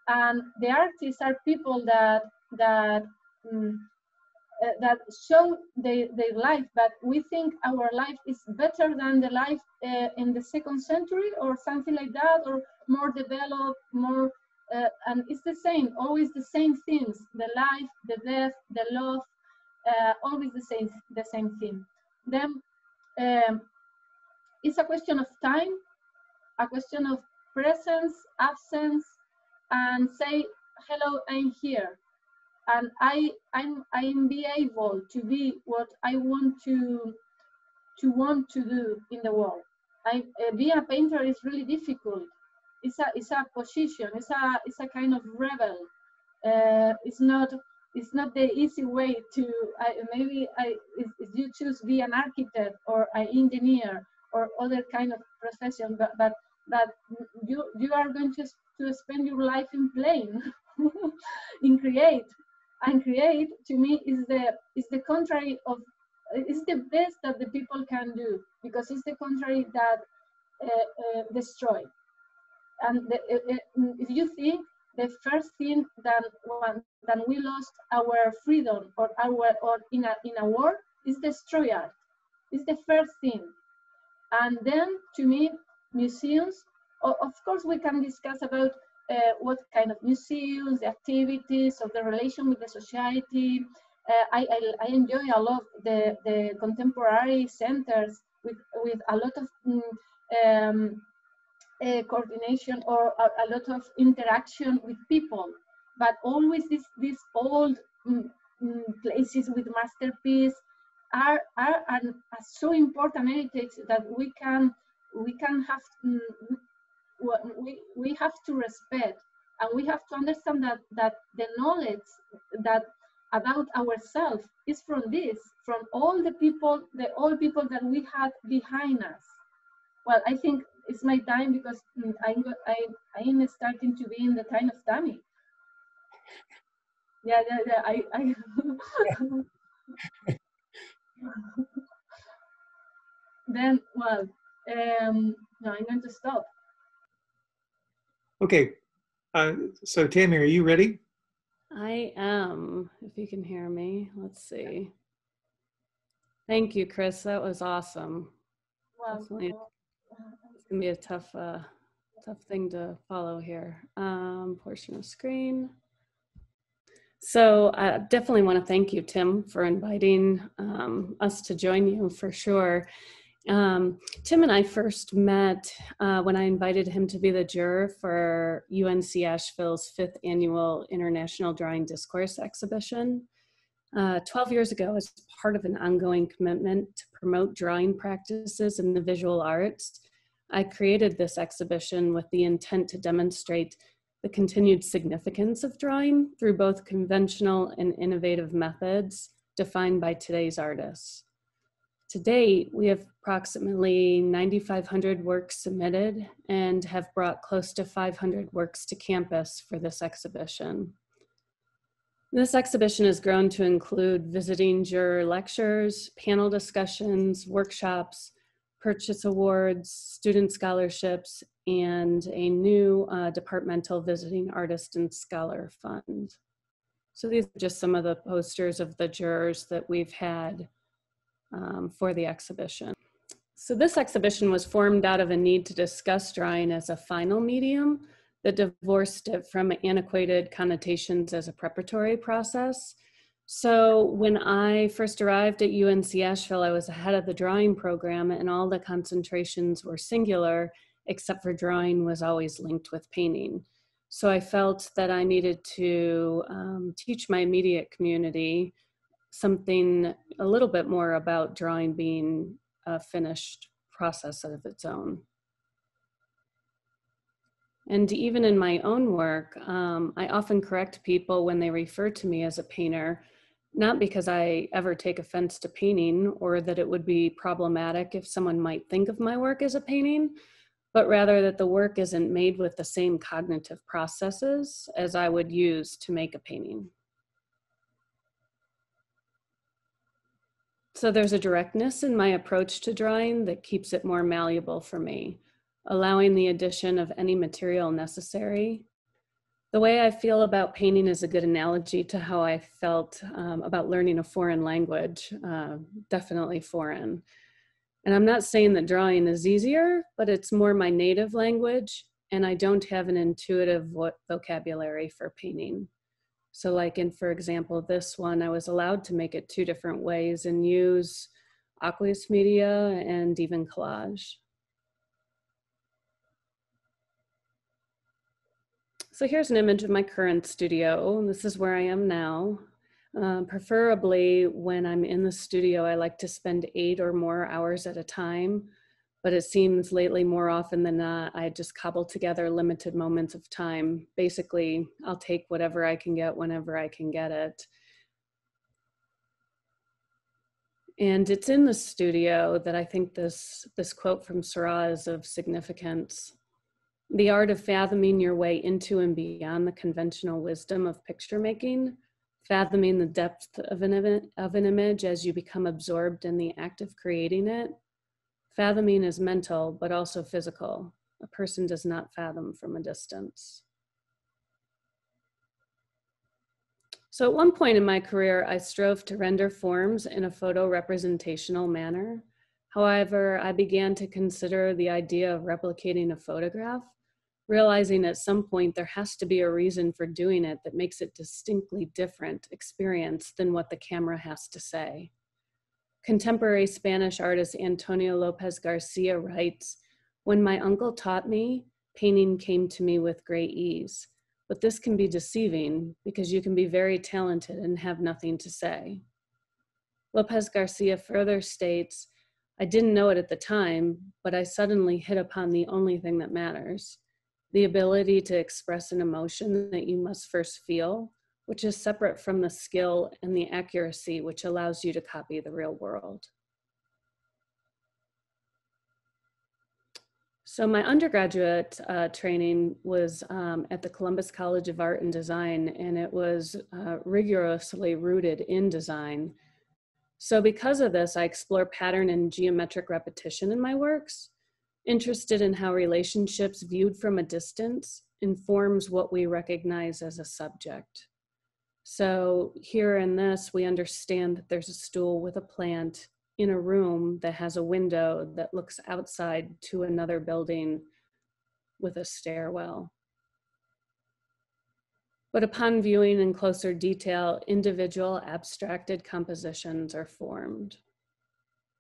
And the artists are people that that uh, that show their, their life, but we think our life is better than the life uh, in the second century or something like that, or more developed, more, uh, and it's the same, always the same things, the life, the death, the love, always the same, the same thing. Then um, it's a question of time a question of presence, absence, and say, hello, I'm here. And I, I'm, I'm be able to be what I want to, to want to do in the world. I, uh, being a painter is really difficult it's a it's a position it's a it's a kind of rebel uh, it's not it's not the easy way to maybe I if, if you choose be an architect or an engineer or other kind of profession but but but you you are going to to spend your life in playing (laughs) in create. And create to me is the is the contrary of it's the best that the people can do because it's the contrary that uh, uh, destroy. And the, uh, uh if you think the first thing that when that we lost our freedom or our or in a in a war is destroy art. Is the first thing. And then to me museums. Of course we can discuss about uh, what kind of museums the activities of the relation with the society. Uh, I, I, I, enjoy a lot the, the contemporary centers with, with a lot of mm, um, uh, coordination or a, a, lot of interaction with people, but always this, these old mm, mm, places with masterpiece are, are, are, are, so important heritage that we can we can have mm, we, we have to respect and we have to understand that that the knowledge that about ourselves is from this from all the people the old people that we had behind us well i think it's my time because I, I, I am starting to be in the time of dummy. Yeah, yeah, yeah. I, I (laughs) (laughs) then, well, um, no, I'm going to stop. Okay. Uh, so, Tamie, are you ready? I am, if you can hear me. Let's see. Thank you, Chris. That was awesome. Well, Definitely gonna be a tough, uh, tough thing to follow here. Um, portion of screen. So I definitely want to thank you, Tim, for inviting um, us to join you for sure. Um, Tim and I first met uh, when I invited him to be the juror for UNC Asheville's fifth annual International Drawing Discourse exhibition. Uh, 12 years ago, as part of an ongoing commitment to promote drawing practices in the visual arts, I created this exhibition with the intent to demonstrate the continued significance of drawing through both conventional and innovative methods defined by today's artists. To date, we have approximately 9,500 works submitted and have brought close to 500 works to campus for this exhibition. This exhibition has grown to include visiting juror lectures, panel discussions, workshops, purchase awards, student scholarships, and a new uh, departmental visiting artist and scholar fund. So these are just some of the posters of the jurors that we've had um, for the exhibition. So this exhibition was formed out of a need to discuss drawing as a final medium that divorced it from antiquated connotations as a preparatory process so when I first arrived at UNC Asheville, I was ahead of the drawing program and all the concentrations were singular, except for drawing was always linked with painting. So I felt that I needed to um, teach my immediate community something a little bit more about drawing being a finished process of its own. And even in my own work, um, I often correct people when they refer to me as a painter not because I ever take offense to painting or that it would be problematic if someone might think of my work as a painting, but rather that the work isn't made with the same cognitive processes as I would use to make a painting. So there's a directness in my approach to drawing that keeps it more malleable for me, allowing the addition of any material necessary the way I feel about painting is a good analogy to how I felt um, about learning a foreign language, uh, definitely foreign. And I'm not saying that drawing is easier, but it's more my native language, and I don't have an intuitive vo vocabulary for painting. So, like in, for example, this one, I was allowed to make it two different ways and use aqueous media and even collage. So here's an image of my current studio. This is where I am now. Uh, preferably when I'm in the studio, I like to spend eight or more hours at a time. But it seems lately more often than not, I just cobble together limited moments of time. Basically, I'll take whatever I can get whenever I can get it. And it's in the studio that I think this, this quote from Seurat is of significance. The art of fathoming your way into and beyond the conventional wisdom of picture making, fathoming the depth of an, of an image as you become absorbed in the act of creating it, Fathoming is mental, but also physical. A person does not fathom from a distance. So at one point in my career, I strove to render forms in a photo representational manner. However, I began to consider the idea of replicating a photograph, realizing at some point there has to be a reason for doing it that makes it distinctly different experience than what the camera has to say. Contemporary Spanish artist Antonio Lopez Garcia writes When my uncle taught me, painting came to me with great ease. But this can be deceiving because you can be very talented and have nothing to say. Lopez Garcia further states I didn't know it at the time, but I suddenly hit upon the only thing that matters the ability to express an emotion that you must first feel which is separate from the skill and the accuracy which allows you to copy the real world. So my undergraduate uh, training was um, at the Columbus College of Art and Design, and it was uh, rigorously rooted in design. So because of this, I explore pattern and geometric repetition in my works, interested in how relationships viewed from a distance informs what we recognize as a subject. So here in this, we understand that there's a stool with a plant in a room that has a window that looks outside to another building with a stairwell. But upon viewing in closer detail, individual abstracted compositions are formed.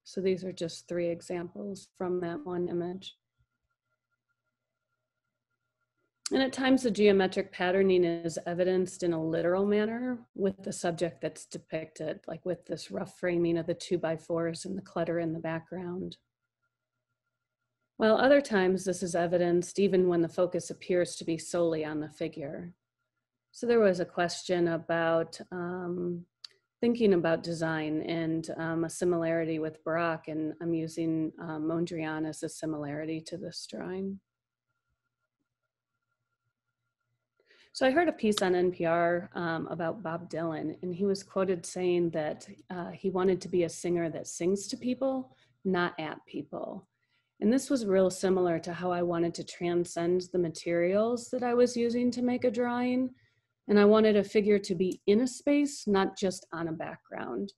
So these are just three examples from that one image. And at times the geometric patterning is evidenced in a literal manner with the subject that's depicted, like with this rough framing of the two by fours and the clutter in the background. While other times this is evidenced even when the focus appears to be solely on the figure. So there was a question about um, thinking about design and um, a similarity with Braque, and I'm using um, Mondrian as a similarity to this drawing. So I heard a piece on NPR um, about Bob Dylan, and he was quoted saying that uh, he wanted to be a singer that sings to people, not at people. And this was real similar to how I wanted to transcend the materials that I was using to make a drawing. And I wanted a figure to be in a space, not just on a background.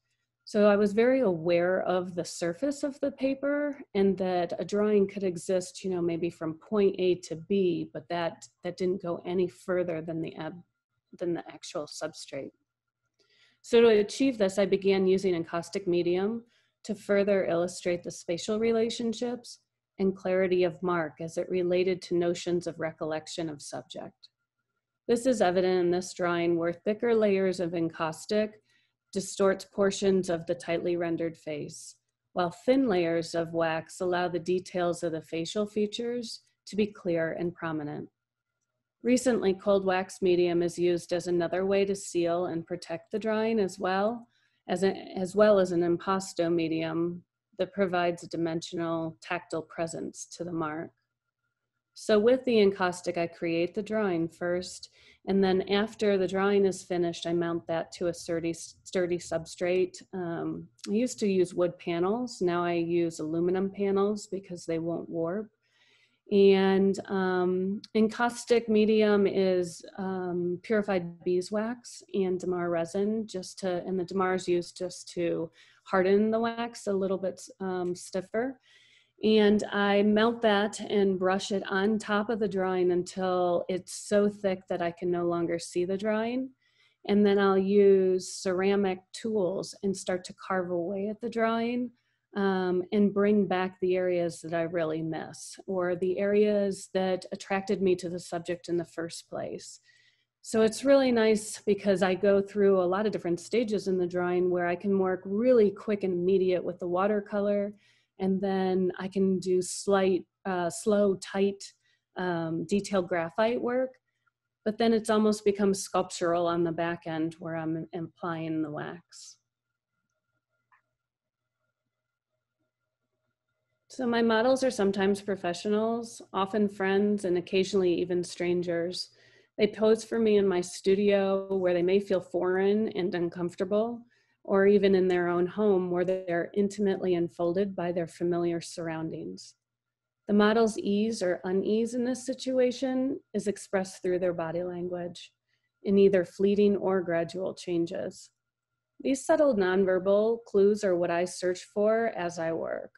So I was very aware of the surface of the paper and that a drawing could exist, you know, maybe from point A to B, but that that didn't go any further than the ab, than the actual substrate. So to achieve this, I began using encaustic medium to further illustrate the spatial relationships and clarity of mark as it related to notions of recollection of subject. This is evident in this drawing where thicker layers of encaustic distorts portions of the tightly rendered face, while thin layers of wax allow the details of the facial features to be clear and prominent. Recently, cold wax medium is used as another way to seal and protect the drawing as well as, a, as well as an impasto medium that provides a dimensional tactile presence to the mark. So with the encaustic, I create the drawing first and then after the drawing is finished, I mount that to a sturdy, sturdy substrate. Um, I used to use wood panels. Now I use aluminum panels because they won't warp. And um, encaustic medium is um, purified beeswax and damar resin, just to, and the damar is used just to harden the wax a little bit um, stiffer. And I melt that and brush it on top of the drawing until it's so thick that I can no longer see the drawing. And then I'll use ceramic tools and start to carve away at the drawing um, and bring back the areas that I really miss or the areas that attracted me to the subject in the first place. So it's really nice because I go through a lot of different stages in the drawing where I can work really quick and immediate with the watercolor and then I can do slight, uh, slow, tight, um, detailed graphite work. But then it's almost become sculptural on the back end where I'm applying the wax. So my models are sometimes professionals, often friends, and occasionally even strangers. They pose for me in my studio where they may feel foreign and uncomfortable, or even in their own home where they're intimately enfolded by their familiar surroundings. The model's ease or unease in this situation is expressed through their body language in either fleeting or gradual changes. These subtle nonverbal clues are what I search for as I work.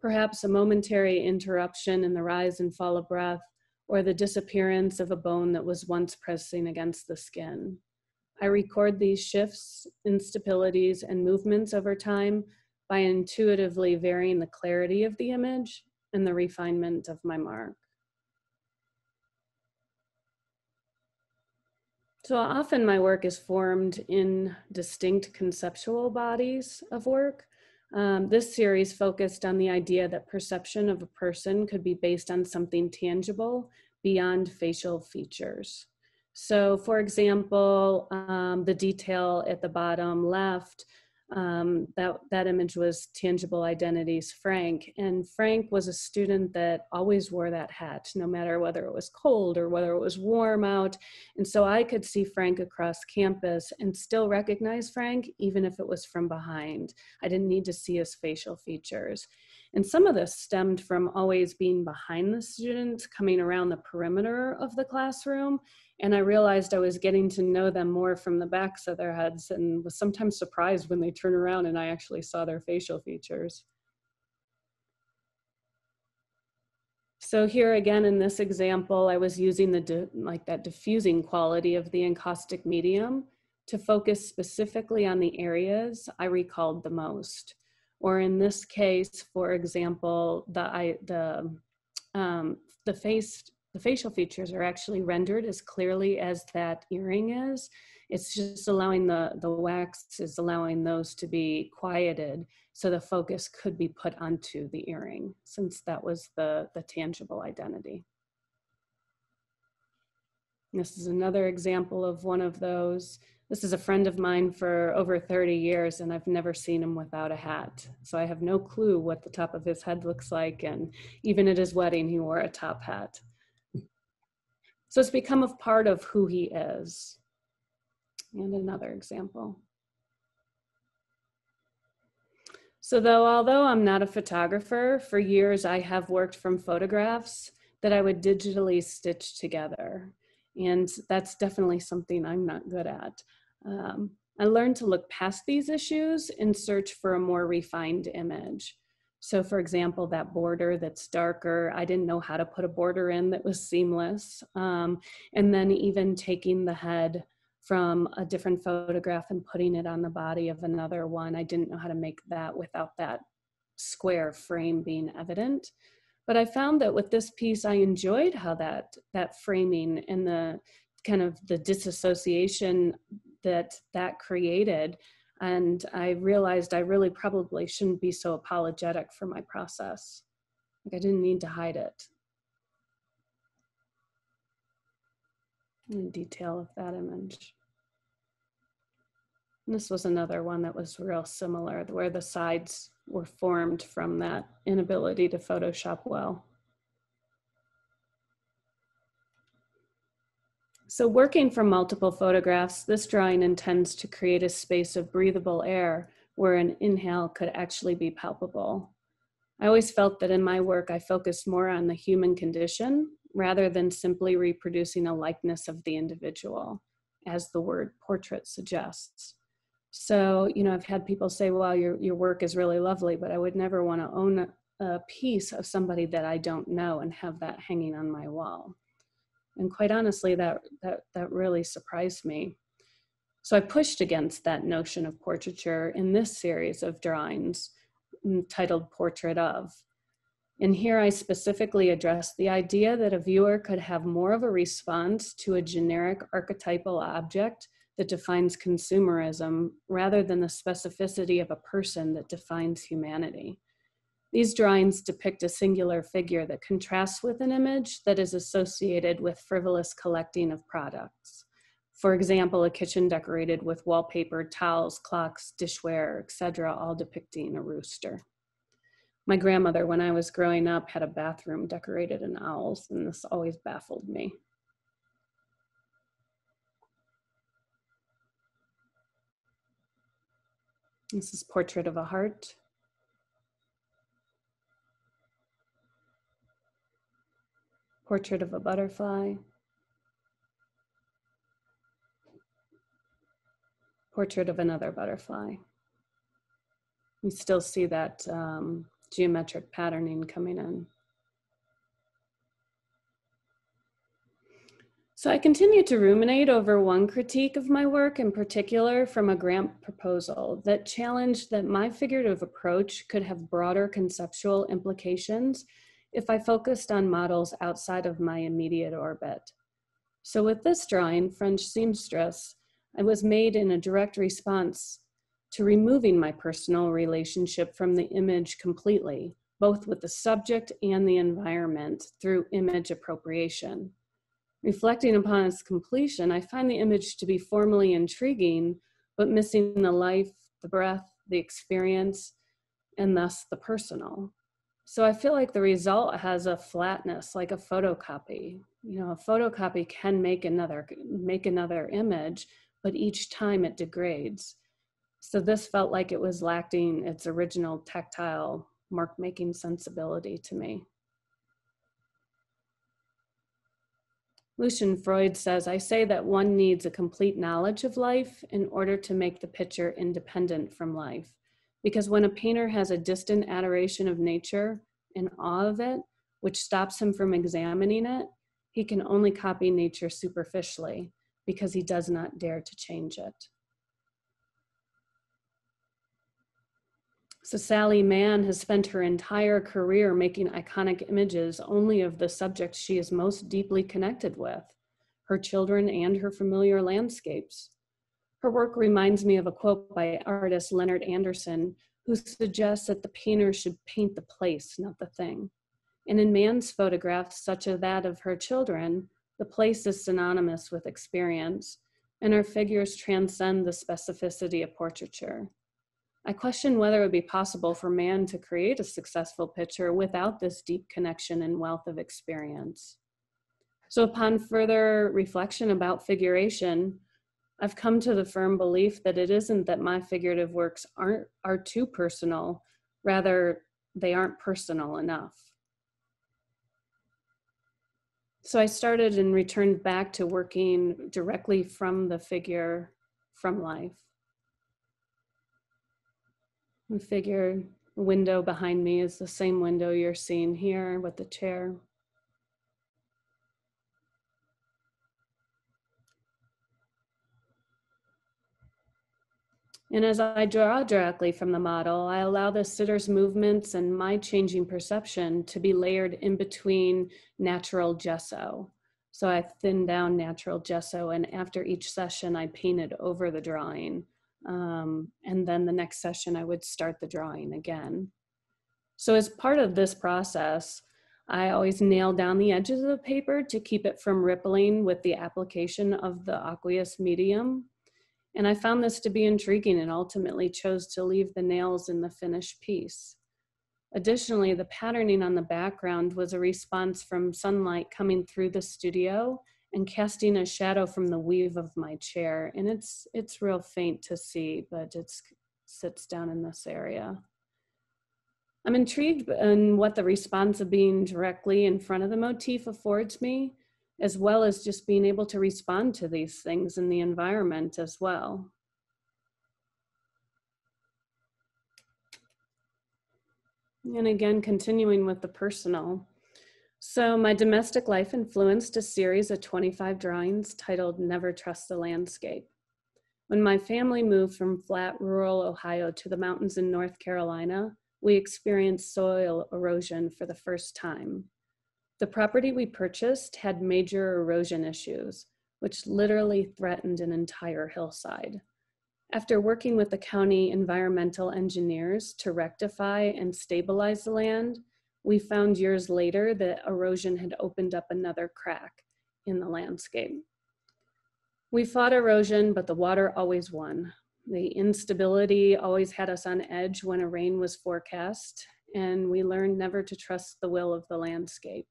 Perhaps a momentary interruption in the rise and fall of breath, or the disappearance of a bone that was once pressing against the skin. I record these shifts, instabilities, and movements over time by intuitively varying the clarity of the image and the refinement of my mark. So often my work is formed in distinct conceptual bodies of work. Um, this series focused on the idea that perception of a person could be based on something tangible beyond facial features. So for example, um, the detail at the bottom left, um, that, that image was Tangible Identities Frank. And Frank was a student that always wore that hat, no matter whether it was cold or whether it was warm out. And so I could see Frank across campus and still recognize Frank, even if it was from behind. I didn't need to see his facial features. And some of this stemmed from always being behind the students, coming around the perimeter of the classroom and I realized I was getting to know them more from the backs of their heads and was sometimes surprised when they turned around and I actually saw their facial features. So here again in this example, I was using the like that diffusing quality of the encaustic medium to focus specifically on the areas I recalled the most. Or in this case, for example, the, I, the, um, the face the facial features are actually rendered as clearly as that earring is. It's just allowing the, the wax is allowing those to be quieted so the focus could be put onto the earring since that was the, the tangible identity. This is another example of one of those. This is a friend of mine for over 30 years and I've never seen him without a hat. So I have no clue what the top of his head looks like. And even at his wedding, he wore a top hat. So it's become a part of who he is. And another example. So though, although I'm not a photographer, for years I have worked from photographs that I would digitally stitch together. And that's definitely something I'm not good at. Um, I learned to look past these issues and search for a more refined image. So for example, that border that's darker, I didn't know how to put a border in that was seamless. Um, and then even taking the head from a different photograph and putting it on the body of another one, I didn't know how to make that without that square frame being evident. But I found that with this piece, I enjoyed how that, that framing and the kind of the disassociation that that created and I realized I really probably shouldn't be so apologetic for my process. Like I didn't need to hide it. In detail of that image. And this was another one that was real similar, where the sides were formed from that inability to Photoshop well. So working from multiple photographs, this drawing intends to create a space of breathable air where an inhale could actually be palpable. I always felt that in my work, I focused more on the human condition rather than simply reproducing a likeness of the individual, as the word portrait suggests. So, you know, I've had people say, well, your, your work is really lovely, but I would never want to own a piece of somebody that I don't know and have that hanging on my wall and quite honestly that that that really surprised me. So i pushed against that notion of portraiture in this series of drawings mm, titled portrait of. And here i specifically address the idea that a viewer could have more of a response to a generic archetypal object that defines consumerism rather than the specificity of a person that defines humanity These drawings depict a singular figure that contrasts with an image that is associated with frivolous collecting of products. For example, a kitchen decorated with wallpaper, towels, clocks, dishware, etc., all depicting a rooster. My grandmother, when I was growing up, had a bathroom decorated in owls, and this always baffled me. This is Portrait of a Heart. Portrait of a Butterfly. Portrait of another butterfly. We still see that um, geometric patterning coming in. So I continue to ruminate over one critique of my work in particular from a grant proposal that challenged that my figurative approach could have broader conceptual implications if I focused on models outside of my immediate orbit. So with this drawing, French seamstress, I was made in a direct response to removing my personal relationship from the image completely, both with the subject and the environment through image appropriation. Reflecting upon its completion, I find the image to be formally intriguing, but missing the life, the breath, the experience, and thus the personal. So I feel like the result has a flatness, like a photocopy. You know, a photocopy can make another make another image, but each time it degrades. So this felt like it was lacking its original tactile mark making sensibility to me. Lucian Freud says, I say that one needs a complete knowledge of life in order to make the picture independent from life. Because when a painter has a distant adoration of nature and awe of it, which stops him from examining it, he can only copy nature superficially because he does not dare to change it. So Sally Mann has spent her entire career making iconic images only of the subjects she is most deeply connected with, her children and her familiar landscapes. Her work reminds me of a quote by artist Lennart Anderson, who suggests that the painter should paint the place, not the thing. And in Mann's photographs, such as that of her children, the place is synonymous with experience, and her figures transcend the specificity of portraiture. I question whether it would be possible for Mann to create a successful picture without this deep connection and wealth of experience. So, upon further reflection about figuration, I've come to the firm belief that it isn't that my figurative works aren't are too personal, rather they aren't personal enough. So I started and returned back to working directly from the figure from life. The figure window behind me is the same window you're seeing here with the chair. And as I draw directly from the model, I allow the sitter's movements and my changing perception to be layered in between natural gesso. So I thin down natural gesso, and after each session, I painted over the drawing um, and then the next session, I would start the drawing again. So as part of this process, I always nail down the edges of the paper to keep it from rippling with the application of the aqueous medium. And I found this to be intriguing and ultimately chose to leave the nails in the finished piece. Additionally, the patterning on the background was a response from sunlight coming through the studio and casting a shadow from the weave of my chair. And it's it's real faint to see, but it sits down in this area. I'm intrigued in what the response of being directly in front of the motif affords me, as well as just being able to respond to these things in the environment as well. And again, continuing with the personal, so my domestic life influenced a series of 25 drawings titled Never Trust the Landscape. When my family moved from flat rural Ohio to the mountains in North Carolina, we experienced soil erosion for the first time. The property we purchased had major erosion issues, which literally threatened an entire hillside. After working with the county environmental engineers to rectify and stabilize the land, we found years later that erosion had opened up another crack in the landscape. We fought erosion, but the water always won. The instability always had us on edge when a rain was forecast, and we learned never to trust the will of the landscape.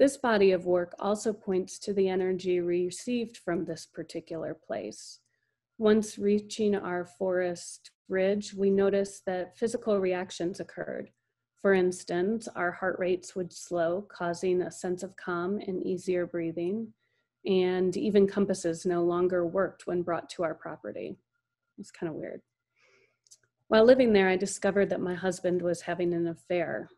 This body of work also points to the energy received from this particular place. Once reaching our forest ridge, we noticed that physical reactions occurred. For instance, our heart rates would slow, causing a sense of calm and easier breathing. And even compasses no longer worked when brought to our property. It's kind of weird. While living there, I discovered that my husband was having an affair.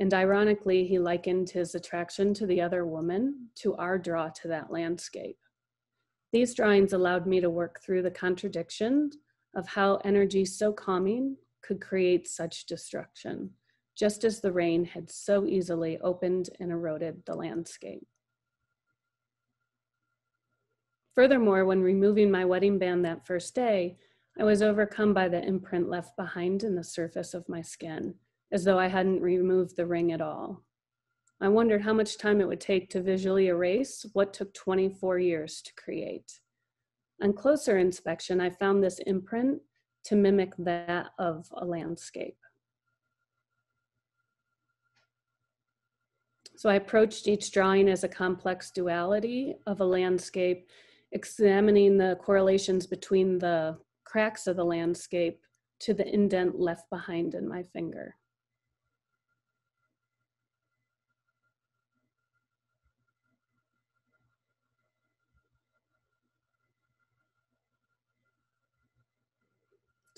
And ironically, he likened his attraction to the other woman to our draw to that landscape. These drawings allowed me to work through the contradiction of how energy so calming could create such destruction, just as the rain had so easily opened and eroded the landscape. Furthermore, when removing my wedding band that first day, I was overcome by the imprint left behind in the surface of my skin, as though I hadn't removed the ring at all. I wondered how much time it would take to visually erase what took 24 years to create. On closer inspection, I found this imprint to mimic that of a landscape. So I approached each drawing as a complex duality of a landscape, examining the correlations between the cracks of the landscape to the indent left behind in my finger.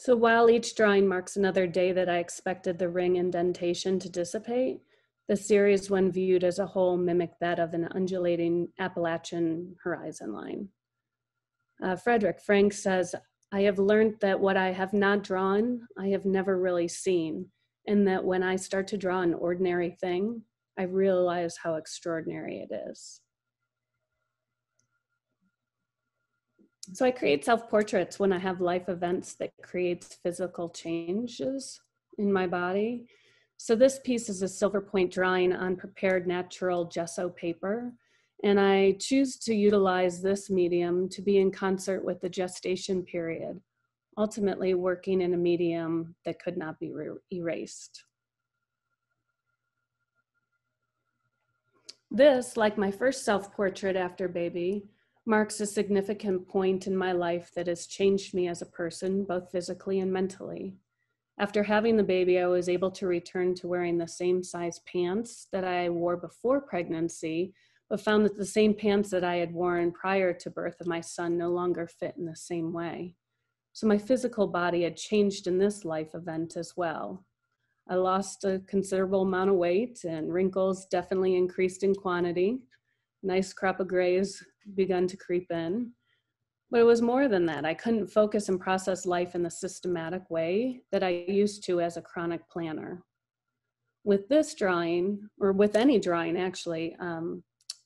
So while each drawing marks another day that I expected the ring indentation to dissipate, the series when viewed as a whole mimicked that of an undulating Appalachian horizon line. Uh, Frederick Franck says, I have learned that what I have not drawn, I have never really seen, and that when I start to draw an ordinary thing, I realize how extraordinary it is. So I create self-portraits when I have life events that creates physical changes in my body. So this piece is a silver point drawing on prepared natural gesso paper. And I choose to utilize this medium to be in concert with the gestation period, ultimately working in a medium that could not be erased. This, like my first self-portrait after baby, marks a significant point in my life that has changed me as a person, both physically and mentally. After having the baby, I was able to return to wearing the same size pants that I wore before pregnancy, but found that the same pants that I had worn prior to birth of my son no longer fit in the same way. So my physical body had changed in this life event as well. I lost a considerable amount of weight and wrinkles definitely increased in quantity. Nice crop of grays begun to creep in. But it was more than that. I couldn't focus and process life in the systematic way that I used to as a chronic planner. With this drawing, or with any drawing actually, um,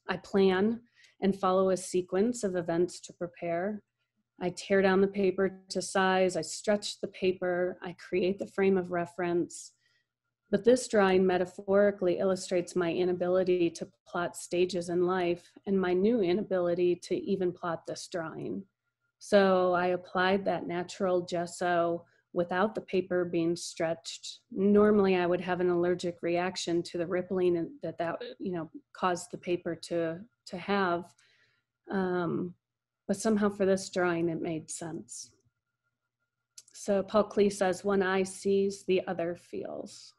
I plan and follow a sequence of events to prepare. I tear down the paper to size, I stretch the paper, I create the frame of reference, but this drawing metaphorically illustrates my inability to plot stages in life and my new inability to even plot this drawing. So I applied that natural gesso without the paper being stretched. Normally I would have an allergic reaction to the rippling that that, you know, caused the paper to, to have. Um, but somehow for this drawing, it made sense. So Paul Klee says, one eye sees, the other feels.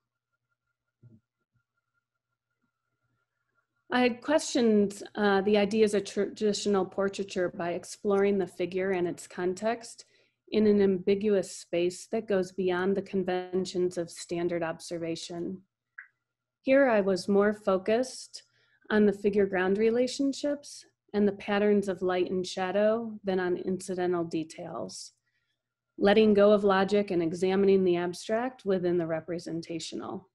I had questioned uh, the ideas of traditional portraiture by exploring the figure and its context in an ambiguous space that goes beyond the conventions of standard observation. Here I was more focused on the figure-ground relationships and the patterns of light and shadow than on incidental details, letting go of logic and examining the abstract within the representational.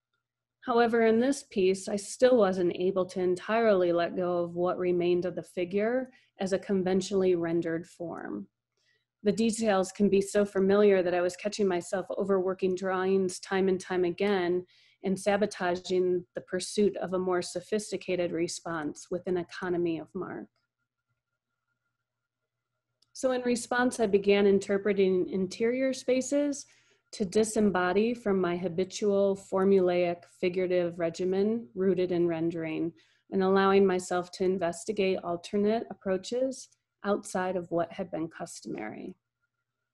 However, in this piece, I still wasn't able to entirely let go of what remained of the figure as a conventionally rendered form. the details can be so familiar that I was catching myself overworking drawings time and time again and sabotaging the pursuit of a more sophisticated response with an economy of mark. So in response, I began interpreting interior spaces to disembody from my habitual formulaic figurative regimen rooted in rendering and allowing myself to investigate alternate approaches outside of what had been customary.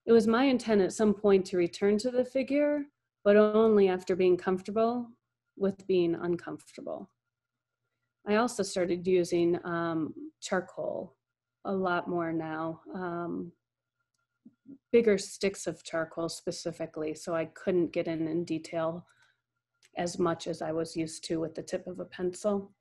It was my intent at some point to return to the figure, but only after being comfortable with being uncomfortable. I also started using um, charcoal a lot more now, um, bigger sticks of charcoal specifically, so I couldn't get in in detail as much as I was used to with the tip of a pencil.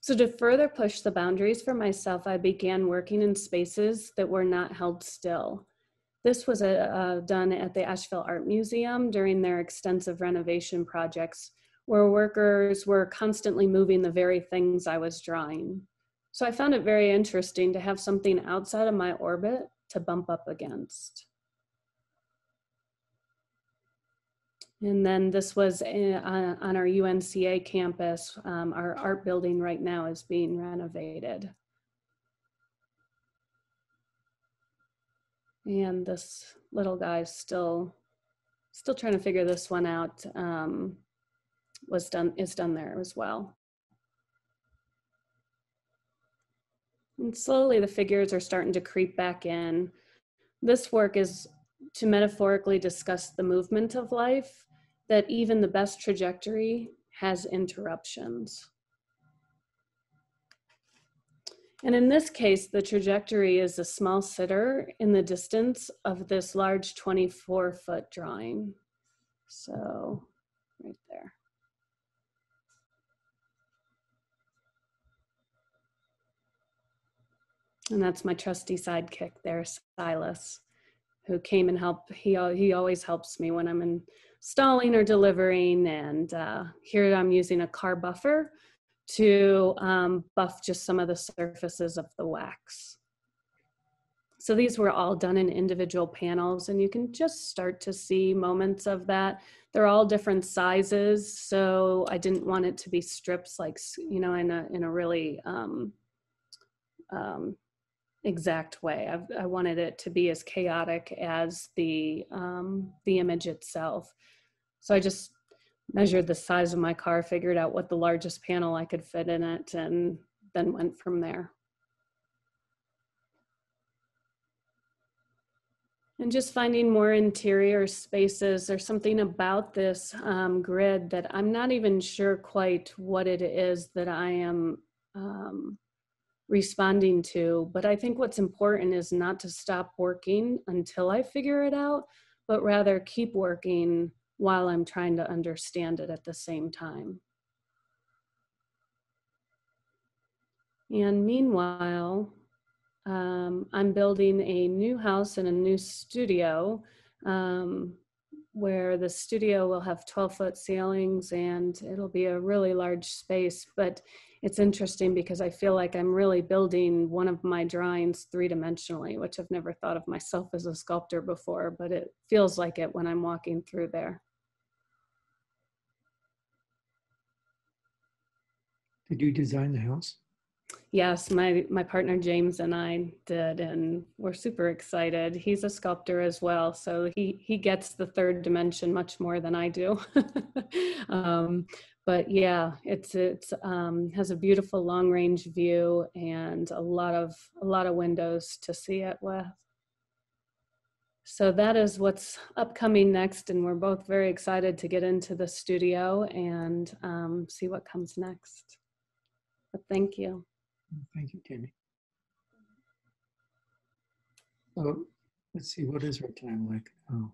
So, to further push the boundaries for myself, I began working in spaces that were not held still. This was a, uh, done at the Asheville Art Museum during their extensive renovation projects, where workers were constantly moving the very things I was drawing. So, I found it very interesting to have something outside of my orbit to bump up against. And then this was uh, on our UNCA campus. Um, our art building right now is being renovated. And this little guy's still, still trying to figure this one out. Um, was done is done there as well. And slowly the figures are starting to creep back in. This work is to metaphorically discuss the movement of life that even the best trajectory has interruptions. And in this case, the trajectory is a small sitter in the distance of this large 24 foot drawing. So right there. And that's my trusty sidekick there, Silas, who came and helped. He, he always helps me when I'm in stalling or delivering. And uh, here I'm using a car buffer to um, buff just some of the surfaces of the wax. So these were all done in individual panels and you can just start to see moments of that. They're all different sizes. So I didn't want it to be strips like, you know, in a, in a really um, um, exact way. I, I, wanted it to be as chaotic as the um, the image itself. So I just measured the size of my car, figured out what the largest panel I could fit in it, and then went from there. And just finding more interior spaces. There's something about this um, grid that I'm not even sure quite what it is that I am um, responding to. But I think what's important is not to stop working until I figure it out, but rather keep working while I'm trying to understand it at the same time. And meanwhile, um, I'm building a new house and a new studio um, where the studio will have 12 foot ceilings and it'll be a really large space. But it's interesting because I feel like I'm really building one of my drawings three dimensionally, which I've never thought of myself as a sculptor before, but it feels like it when I'm walking through there. Did you design the house? Yes, my my partner James and I did, and we're super excited. He's a sculptor as well, so he he gets the third dimension much more than I do. (laughs) um, but yeah, it's it's um, has a beautiful long range view and a lot of a lot of windows to see it with. So that is what's upcoming next, and we're both very excited to get into the studio and um, see what comes next. But thank you. Thank you, Tamie. So let's see, what is our time like? Oh,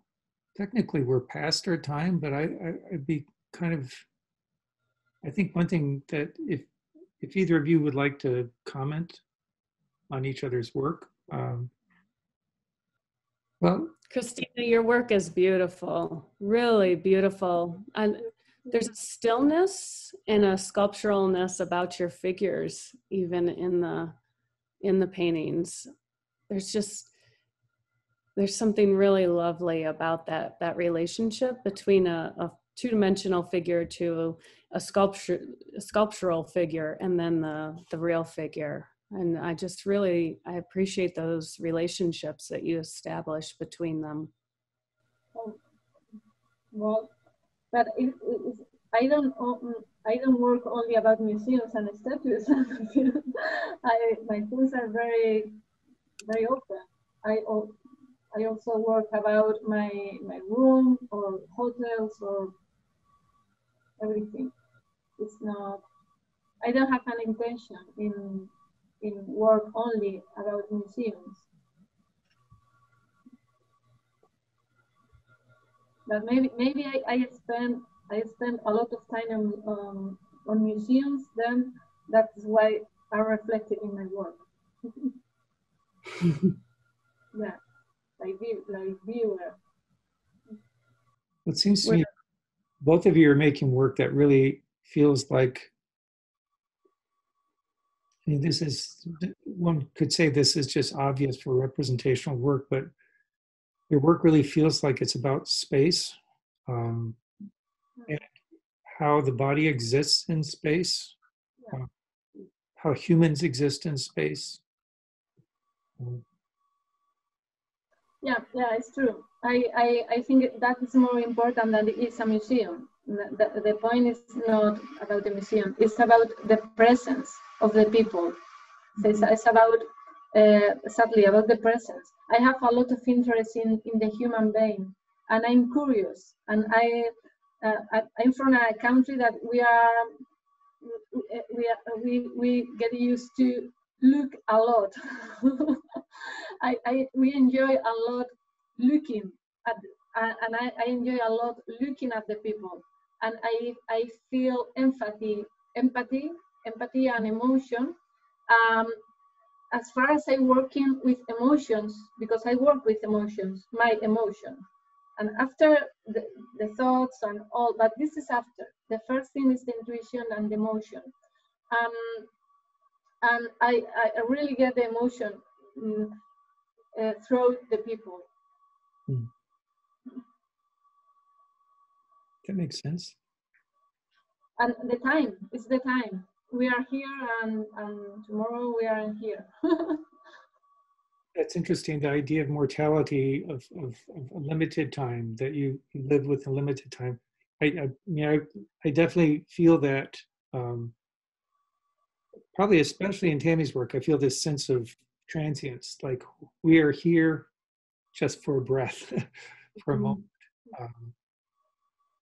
technically we're past our time, but I, I, I'd be kind of, I think one thing that if, if either of you would like to comment on each other's work, um, well, Cristina, your work is beautiful, really beautiful. And there's a stillness and a sculpturalness about your figures even in the in the paintings. There's just there's something really lovely about that that relationship between a, a two-dimensional figure to a sculpture a sculptural figure and then the the real figure. And i just really i appreciate those relationships that you establish between them. Well but it, it, I don't mm, I don't work only about museums and statues. (laughs) I my tools are very very open. I I also work about my my room or hotels or everything. It's not. I don't have an intention in in work only about museums. But maybe maybe I, I spend I spend a lot of time on um, on museums. Then that's why I reflected in my work. (laughs) yeah, like like viewer. It seems to me both of you are making work that really feels like I mean, this is one could say this is just obvious for representational work, but your work really feels like it's about space um, and how the body exists in space, yeah. uh, how humans exist in space. Um, yeah, yeah, it's true. I, I, I think that is more important than it is a museum. The, the point is not about the museum, it's about the presence of the people. So it's, it's about, uh, sadly, about the presence. I have a lot of interest in, in the human being, and I'm curious. And I, uh, I'm from a country that we are, we, we, we get used to look a lot. (laughs) I, I, we enjoy a lot looking at, and I, I enjoy a lot looking at the people. And I, I feel empathy, empathy, empathy and emotion. Um, as far as I working with emotions, because I work with emotions, my emotion. And after the, the thoughts and all, but this is after. The first thing is the intuition and the emotion. Um, and I, I really get the emotion mm, uh, through the people. Hmm. That makes sense. And the time, it's the time. We are here and, and tomorrow we are here. (laughs) That's interesting, the idea of mortality, of, of, of, a limited time, that you, live with a limited time. I, I, mean, I, I definitely feel that um, probably especially in Tamie's work, I feel this sense of transience, like we are here just for a breath, (laughs) for a mm-hmm. moment. Um,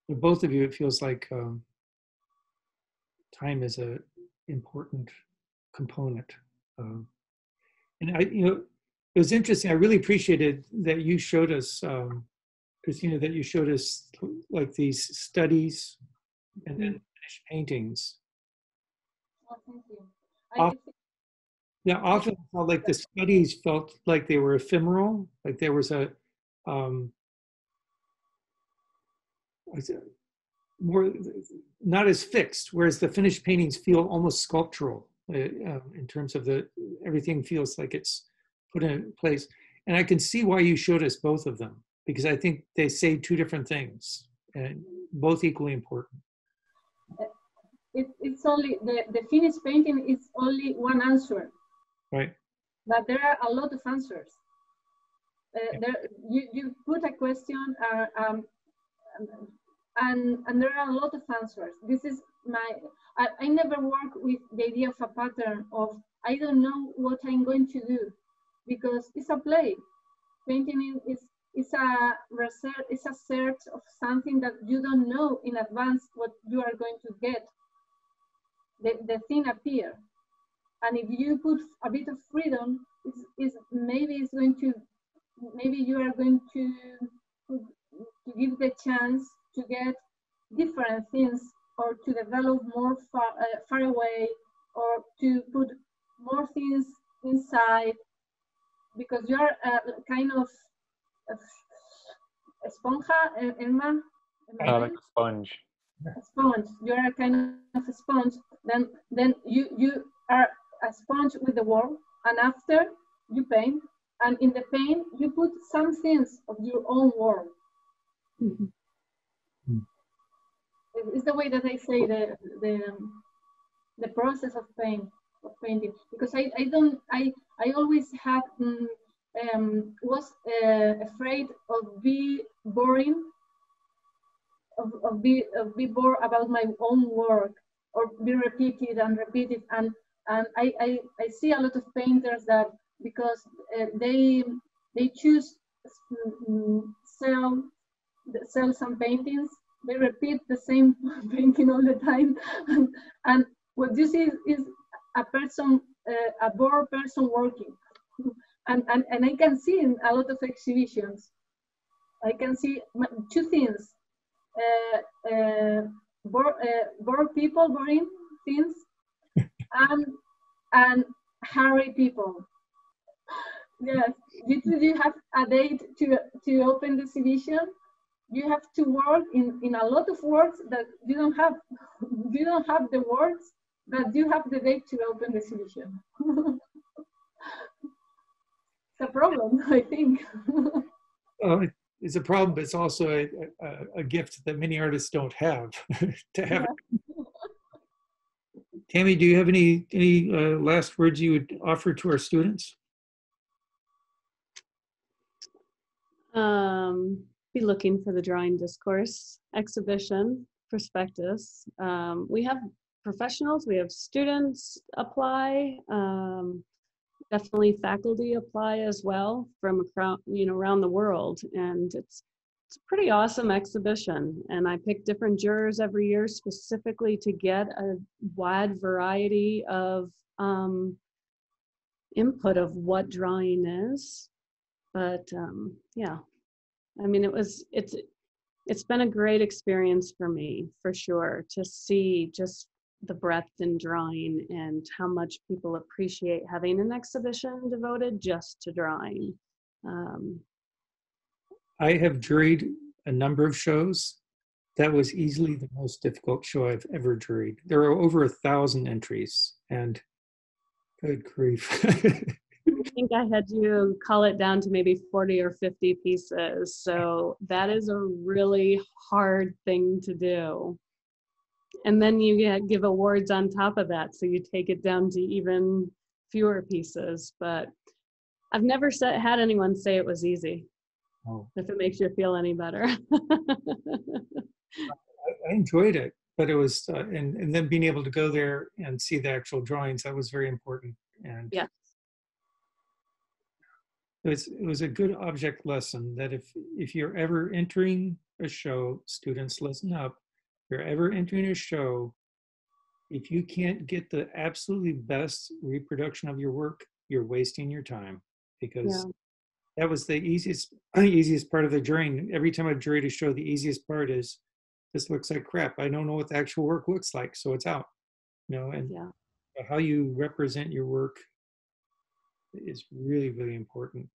for both of you, it feels like um, time is a important component. Um, and I, you know, it was interesting. I really appreciated that you showed us, um, Cristina, that you showed us like these studies and then finished paintings. Oh, thank you often, yeah, often felt like the studies felt like they were ephemeral, like there was a um, more not as fixed, whereas the finished paintings feel almost sculptural uh, uh, in terms of the everything feels like it's put in place. And I can see why you showed us both of them because I think they say two different things and both equally important it, it's only the, the finished painting is only one answer. Right. But there are a lot of answers. Uh, yeah. there, you, you put a question uh, um, and, and there are a lot of answers. This is my, I, I never work with the idea of a pattern of, I don't know what I'm going to do because it's a play. Painting is, is a research, it's a search of something that you don't know in advance what you are going to get the, the thing appear. And if you put a bit of freedom, it's, it's maybe it's going to, maybe you are going to, to give the chance to get different things or to develop more far, uh, far away or to put more things inside because you are uh, kind of a esponja, Emma? Uh, like a sponge. a sponge. You're a kind of a sponge. Then then you you are a sponge with the world, and after you paint, and in the paint you put some things of your own world. Mm-hmm. It's the way that I say the the the process of paint of painting. Because I, I don't I I always have um, um, was uh, afraid of be boring of, of be of be bored about my own work or be repeated and repeated and and I, I, I see a lot of painters that because uh, they they choose um, sell sell some paintings they repeat the same (laughs) painting all the time. And, and what you see is, is a person uh, a bored person working. And, and and i can see in a lot of exhibitions i can see two things. Uh, uh, bored, uh, bored people boring things (laughs) and and hurry people. Yes. You, you have a date to to open the exhibition you have to work in, in a lot of words that you don't have (laughs) you don't have the words but you have the date to open the solution. (laughs) It's a problem (laughs) i think. Uh, it's a problem but it's also a, a, a gift that many artists don't have to have. Yeah. Tamie do you have any any uh, last words you would offer to our students? Um be looking for the drawing discourse exhibition prospectus. Um, we have professionals, we have students apply, um, definitely faculty apply as well from around, you know, around the world. And it's, it's a pretty awesome exhibition. And I pick different jurors every year specifically to get a wide variety of um, input of what drawing is. But um, yeah, I mean, it was it's it's been a great experience for me for sure to see just the breadth in drawing and how much people appreciate having an exhibition devoted just to drawing. Um, I have juried a number of shows. That was easily the most difficult show I've ever juried. There are over a thousand entries, and good grief. (laughs) I think I had to call it down to maybe 40 or 50 pieces. So that is a really hard thing to do. And then you get, give awards on top of that. So you take it down to even fewer pieces. But I've never said, had anyone say it was easy. Oh. If it makes you feel any better. (laughs) I, I, enjoyed it, but it was, uh, and, and then being able to go there and see the actual drawings, that was very important. And yeah it was, it was a good object lesson that if if you're ever entering a show students listen up if you're ever entering a show if you can't get the absolutely best reproduction of your work you're wasting your time because yeah. that was the easiest (clears throat) easiest part of the jury every time i jury to show the easiest part is this looks like crap i don't know what the actual work looks like so it's out you know and yeah. how you represent your work is really really important.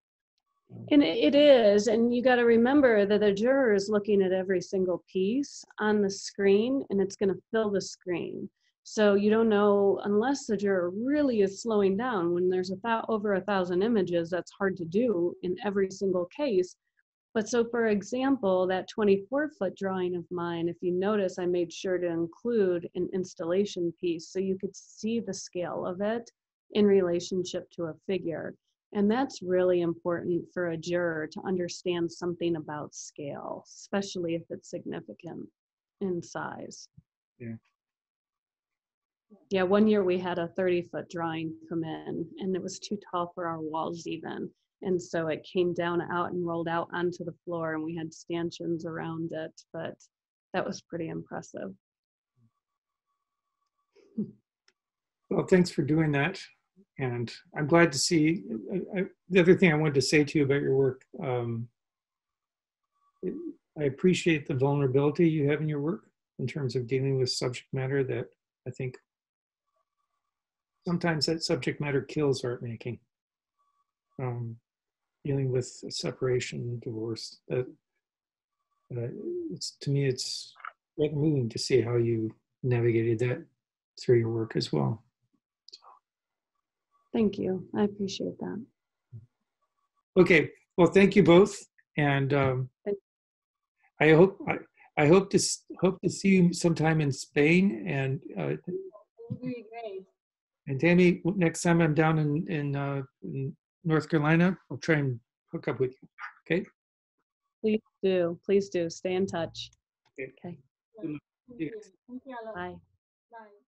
Um, and it is and you got to remember that the juror is looking at every single piece on the screen and it's going to fill the screen. So you don't know unless the juror really is slowing down when there's a over a thousand images that's hard to do in every single case. But so for example that 24 foot drawing of mine if you notice i made sure to include an installation piece so you could see the scale of it in relationship to a figure. And that's really important for a juror to understand something about scale, especially if it's significant in size. Yeah. Yeah, one year we had a 30 foot drawing come in and it was too tall for our walls even. And so it came down out and rolled out onto the floor and we had stanchions around it, but that was pretty impressive. Well, thanks for doing that and I'm glad to see. I, I, the other thing I wanted to say to you about your work, um, I appreciate the vulnerability you have in your work in terms of dealing with subject matter that I think sometimes that subject matter kills art making. Um, dealing with separation, divorce, that uh, it's to me it's rather moving to see how you navigated that through your work as well. Thank you. I appreciate that. Okay, well, thank you both, and um, Thank- I hope I, I hope to hope to see you sometime in Spain, and uh, It be great. and Tamie, next time I'm down in in, uh, in North Carolina, I'll try and hook up with you. Okay. Please do. Please do. Stay in touch. Okay. Okay. Thank you. Thank you. Bye. Bye.